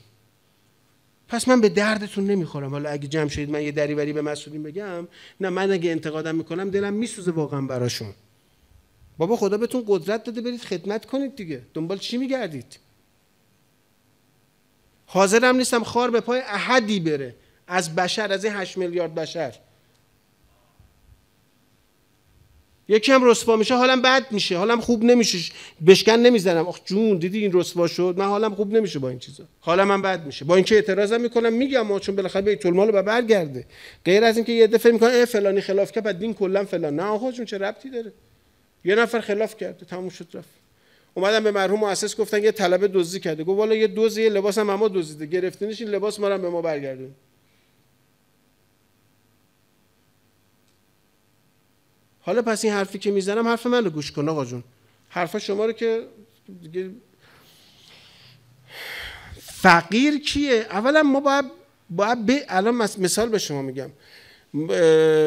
پس من به دردتون نمی‌خورم. حالا اگه جمع شدید من یه دریوری به مسئولین بگم نه من اگه انتقادم می‌کنم دلم میسوزه واقعا براشون. بابا خدا بهتون قدرت داده برید خدمت کنید دیگه. دنبال چی میگردید؟ حاضرم نیستم خار به پای احدی بره. از بشر از این هشت میلیارد بشر. یکی هم رسوا میشه حالم بد میشه. حالم خوب نمیشه. بشکن نمی‌زنم. آخ جون دیدی این رسوا شد؟ من حالم خوب نمیشه با این چیزا. حالم من بد میشه. با اینکه اعتراضم می‌کنم میگم ما چون بالاخره بیت المال رو برگرده. غیر از اینکه یه دفعه می‌کنه فلانی خلاف کرد بعد دین کلا فلان. نه آقا جون چه ربطی داره؟ یه نفر خلاف کرده تموم شد رفت. اومدم به مرحوم مؤسس گفتن یه طلبه دزدی کرده. گفت والا یه دوز یه لباس هم ما دزدیده. گرفتینش این لباس ما به ما برگردون. حالا پس این حرفی که می‌زنم حرف منو گوش کن آقا جون. حرف شما رو که فقیر کیه؟ اولا ما باید باید به الان مثال به شما میگم.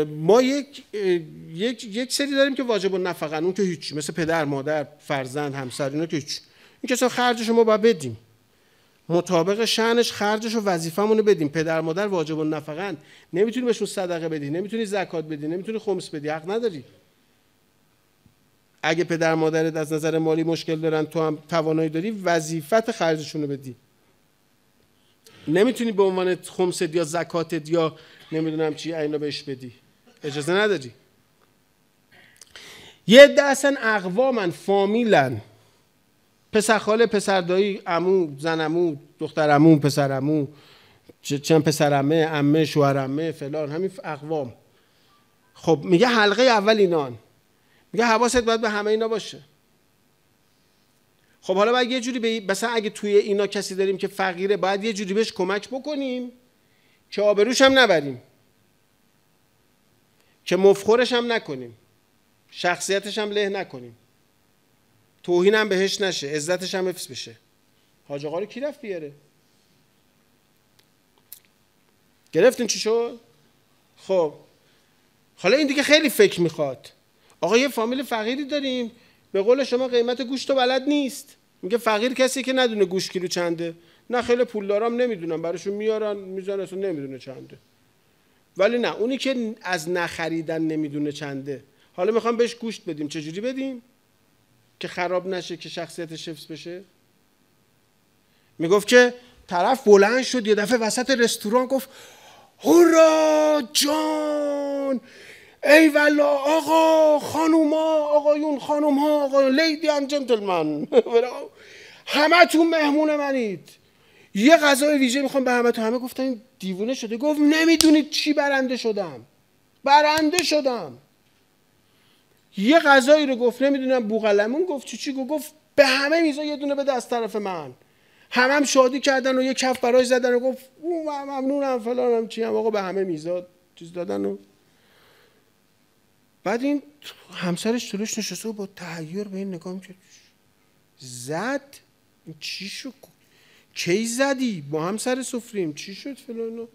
ما یک یک یک سری داریم که واجب النفقن اون که هیچ مثل پدر مادر فرزند همسر اینا که هیچ. این کسا خرج شما باید بدیم. مطابق شأنش خرجش و وظیفمون رو بدیم. پدر مادر واجب النفقن. نمی‌تونی بهشون صدقه بدی نمی‌تونی زکات بدی نمی‌تونی خمس بدی. حق نداری. اگه پدر مادرت از نظر مالی مشکل دارن تو هم توانایی داری وظیفت خرجشون رو بدی. نمی‌تونی به عنوان خمست یا زکاتت یا نمی‌دونم چی اینا بهش بدی. اجازه نداری. یه عده اصلا اقوامن فامیلن. پسر خاله پسر دایی عمو زن عمو دختر عمو پسر عمو چند پسر عمه عمه شوهر عمه فلان همین اقوام. خب میگه حلقه اول اینان. میگه حواست باید به همه اینا باشه. خب حالا باید یه جوری به مثلا اگه توی اینا کسی داریم که فقیره باید یه جوری بهش کمک بکنیم که آبروش هم نبریم. که مفخورش هم نکنیم. شخصیتش هم له نکنیم. توهین هم بهش نشه عزتش هم حفظ بشه. حاج آقا رو کی رفت بیاره؟ گرفتین چی شد؟ خب. حالا این دیگه خیلی فکر می‌خواد. آقا یه فامیل فقیری داریم. به قول شما قیمت گوشت و بلد نیست. میگه فقیر کسی که ندونه گوشت کیلو چنده. نه خیلی پولدارام نمی‌دونم براشون میارن میزن اصلا نمی‌دونه چنده. ولی نه اونی که از نخریدن نمی‌دونه چنده. حالا می‌خوام بهش گوشت بدیم. چجوری بدیم؟ که خراب نشه که شخصیتش حفظ بشه. می‌گفت که طرف بلند شد یه دفعه وسط رستوران گفت هورا جان! ای والا آقا خانوما آقایون خانوم ها آقایون لیدی اند جنتلمن همه تون مهمون منید. یه غذای ویژه می‌خوام به همه تو همه گفتن دیوونه شده. گفت نمی‌دونید چی برنده شدم. برنده شدم. یه غذایی رو گفت نمی‌دونم بوغلمون گفت چی چی گفت به همه میزا یه دونه بده از طرف من. همم هم شادی کردن و یه کف براش زدن و گفت او ممنونم فلانم چی هم آقا به همه میزا چیز دادن و بعد این همسرش جلوش نشسته و با تحیر به این نگاه می‌کرد. زد؟ چی شد؟ کی زدی؟ با هم سر سفریم. چی شد فلان و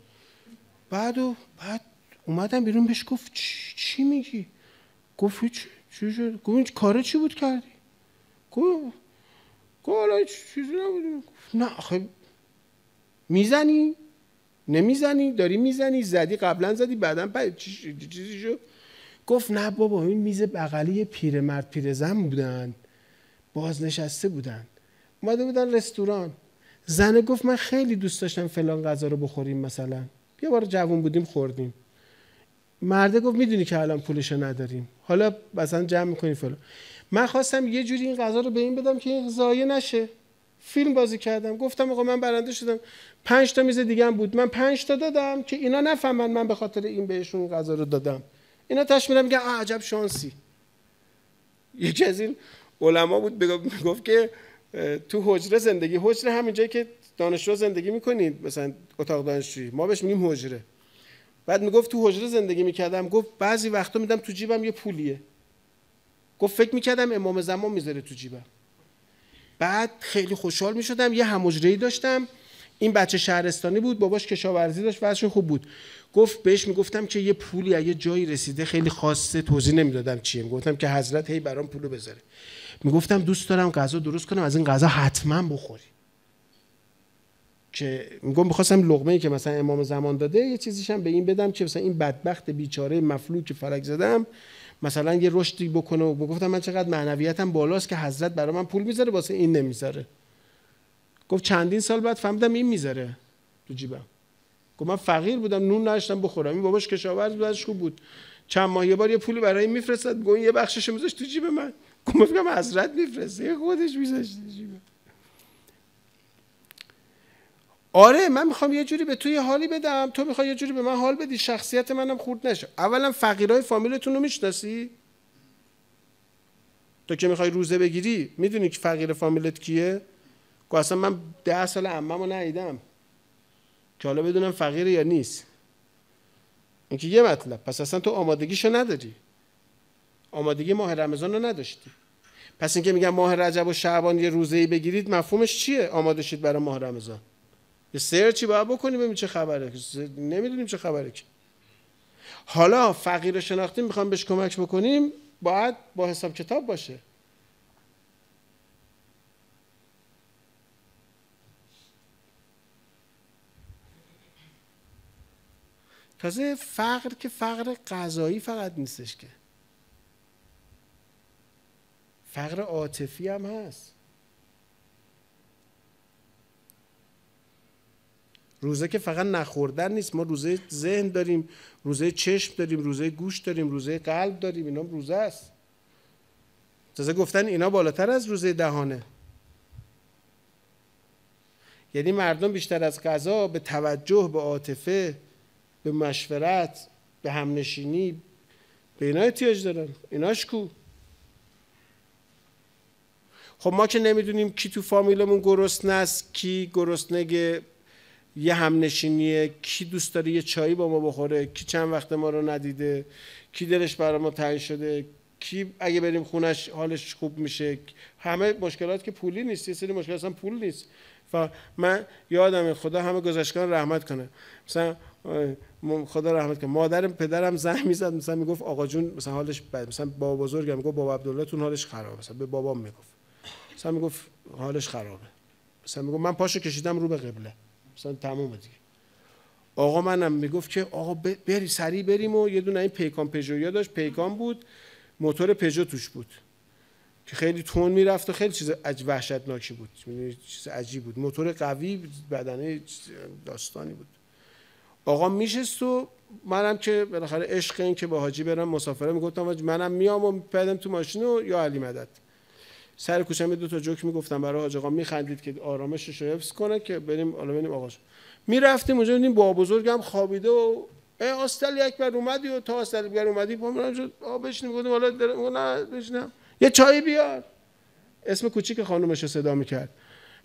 بعد و بعد اومدم بیرون بهش گفت چی, چی میگی؟ گفت هیچ چی شد؟ گفت کار چی بود کردی؟ گفت گفت حالا چیزی نبود. نه آخه می‌زنی؟ نمی‌زنی؟ داری می‌زنی؟ زدی؟ قبلا زدی؟ بعدا بعد چی چیزی شد؟ گفت نه بابا این میز بغلی پیرمرد پیرزن بودن. بازنشسته بودن. اومده بودن رستوران. زنه گفت من خیلی دوست داشتم فلان غذا رو بخوریم مثلا. یه بار جوون بودیم خوردیم. مرده گفت می‌دونی که الان پولشو نداریم. حالا مثلا جمع می‌کنیم فلان. من خواستم یه جوری این غذا رو به این بدم که این ضایع نشه. فیلم بازی کردم. گفتم آقا من برنده شدم. پنج تا میز دیگه هم بود. من پنج تا دادم که اینا نفهمن من به خاطر این بهشون غذا رو دادم. اینا تاش میرم میگن عجب شانسی. یکی از این علما بود گفت که تو حجره زندگی حجره همین جایی که دانشجو زندگی می‌کنید مثلا اتاق دانشجویی. ما بهش میگیم حجره. بعد می‌گفت تو حجره زندگی می‌کردم گفت بعضی وقتا میدم تو جیبم یه پولیه. گفت فکر می‌کردم امام زمان می‌ذاره تو جیبم. بعد خیلی خوشحال می‌شدم یه همجره‌ای داشتم. این بچه شهرستانی بود باباش کشاورزی داشت وضعش خوب بود. گفت بهش می‌گفتم که یه پولی یه جایی رسیده خیلی خاصه توضیح نمی‌دادم چیه. می‌گفتم که حضرت هی برام پولو بذاره. می‌گفتم دوست دارم غذا درست کنم از این غذا حتما بخوری. که میگم می‌خواستم لقمه ای که مثلا امام زمان داده یه چیزیش هم به این بدم که مثلا این بدبخت بیچاره مفلوک فلک زدم مثلا یه رشدی بکنه و گفتم من چقدر معنویتم بالاست که حضرت برای من پول می‌ذاره واسه این نمی‌ذاره. گفت چندین سال بعد فهمیدم این می‌ذاره تو جیبم. گفت من فقیر بودم نون نداشتم بخورم. این باباش کشاورز بود خوب بود. چند ماه یه بار یه پولی برای میفرستاد گفت یه بخشش میذاشت تو جیب من. گفتم حضرت میفرسته خودش میذاشت تو جیب آره من می‌خوام یه جوری به تو یه حالی بدم. تو می‌خوای یه جوری به من حال بدی. شخصیت منم خورد نشه. اولا فقیرای فامیلتون رو می‌شناسی؟ تو که می‌خوای روزه بگیری می‌دونی که فقیر فامیلت کیه؟ که اصلا من ده سال عممو ندیدم. که حالا بدونم فقیر یا نیست. این که یه مطلب. پس اصلا تو آمادگیشو نداری. آمادگی ماه رمضان رو نداشتی. پس اینکه میگم ماه رجب و شعبان یه روزه ای بگیرید مفهومش چیه؟ آماده شید برای ماه رمضان. یه سرچی باید بکنی ببینیم چه خبره. نمی‌دونیم چه خبره که. حالا فقیر شناختیم می‌خوام بهش کمک بکنیم باید با حساب کتاب باشه. تازه فقر که فقر غذایی فقط نیستش که. فقر عاطفی هم هست. روزه که فقط نخوردن نیست. ما روزه ذهن داریم روزه چشم داریم روزه گوش داریم روزه قلب داریم. اینا روزه است. تازه گفتن اینا بالاتر از روزه دهانه. یعنی مردم بیشتر از غذا به توجه به عاطفه به مشورت به همنشینی به اینا احتیاج دارن. ایناش کو؟ خب ما که نمی‌دونیم کی تو فامیلمون گرسنه است کی گرسنه یه همنشینیه کی دوست داره یه چایی با ما بخوره؟ کی چند وقت ما رو ندیده؟ کی دلش برای ما تنگ شده؟ کی اگه بریم خونش حالش خوب میشه؟ همه مشکلات که پولی نیست یه سری مشکلات اصلا پول نیست. و من یادم خدا همه گذشتگان رحمت کنه. مثلا خدا رحمت کنه. مادرم پدرم زنگ می‌زد. مثلا می‌گفت آقا جون مثلا حالش بد. مثلا بابا بزرگم می‌گفت بابا عبدالله تون حالش خرابه. مثلا به بابام می‌گفت. مثلا می‌گفت حالش خرابه. مثلا می‌گفت من پاشو کشیدم رو به قبله. مثلا تمومه دیگه. آقا منم می‌گفت که آقا بری سریع بریم و یه دونه این پیکان پژویا داشت پیکان بود موتور پژو توش بود. که خیلی تون می‌رفت و خیلی چیز عج... وحشتناکی بود. یعنی چیز عجیب بود. موتور قوی بدنه داستانی بود. آقا میشست و منم که بالاخره عشق این که با حاجی برم مسافره می‌گفتم منم میام و پیدم تو ماشین و یا علی مدد. سر کوچه دو تا جوک می‌گفتم برای حاج آقا میخندید که آرامشش رو حفظ کنه که بریم حالا بریم آقا می‌رفتیم اونجا دیدیم با بزرگم خوابیده و آستل اکبر اومدی و تا آستل اکبر اومدی پا من شد آ بشینیم. گفتم حالا نه بشینم. یه چای بیار. اسم کوچیک خانومش رو صدا می‌کرد.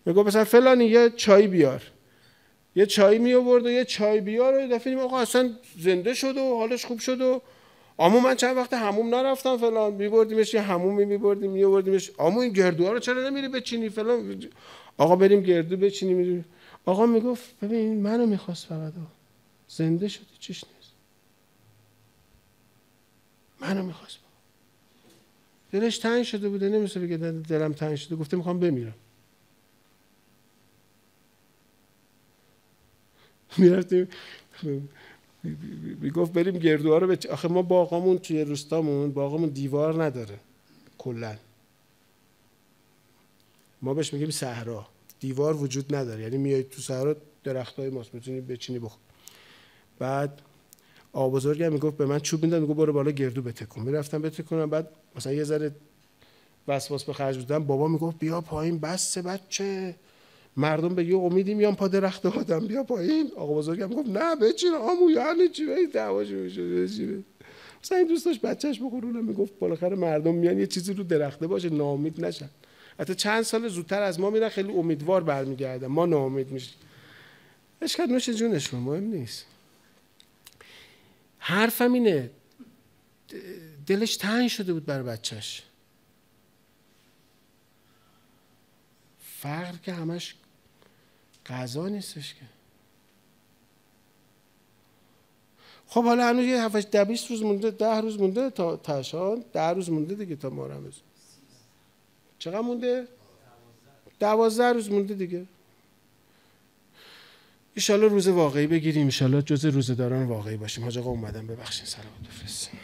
میگه مثلا فلانی یه چای بیار. یه چای می آورد و یه چای بیار و دفعه آقا اصلا زنده شد و حالش خوب شد و آمو من چند وقت هموم نرفتم فلان میبردیمش یه همومی میبردیم میبردیمش آمو این گردوها رو چرا نمیری بچینی فلان؟ آقا بریم گردو بچینیم. آقا می‌گفت ببین منو می‌خواست فقط زنده شدی چیش نیست. منو می‌خواست. دلش تنگ شده بوده نمیشه بگه دلم تنگ شده. گفته می‌خوام بمیرم. می‌رفتیم. می‌گفت بریم گردوها رو بچ... آخه ما باغامون توی روستامون باغامون دیوار نداره کلا. ما بهش میگیم صحرا. دیوار وجود نداره. یعنی میای تو صحرا درختای ماست می‌تونی بچینی بخور. بعد آقا بزرگم می‌گفت به من چوب می‌داد می‌گفت برو بالا گردو بتکن می‌رفتم بتکنم بعد مثلا یه ذره وسواس به خرج بودم بابا می‌گفت بیا پایین بس بچه. مردم به یه امیدی میان پا درخت آدم بیا پایین. آقا بزرگم گفت نه بچین آمو یعنی چی بایی دعواش میشه مثلا این دوست داشت بچهش بخورونه می‌گفت بالاخره مردم میان یه چیزی رو درخته باشه ناامید نشن. حتی چند سال زودتر از ما میرن خیلی امیدوار برمیگردن. ما ناامید میشیم. اشکال نوش جونشون مهم نیست. حرفم اینه دلش تنگ شده بود بر بچهش فقر که همش غذا نیستش که. خب حالا هنوز یه هفتش ده روز مونده ده روز مونده تا تشان ده روز مونده دیگه تا مارمز چقدر مونده؟ دوازده روز مونده دیگه. ایشالله روز واقعی بگیریم ایشالله جز روزداران واقعی باشیم. حاج آقا اومدن ببخشین سلامت بفرستیم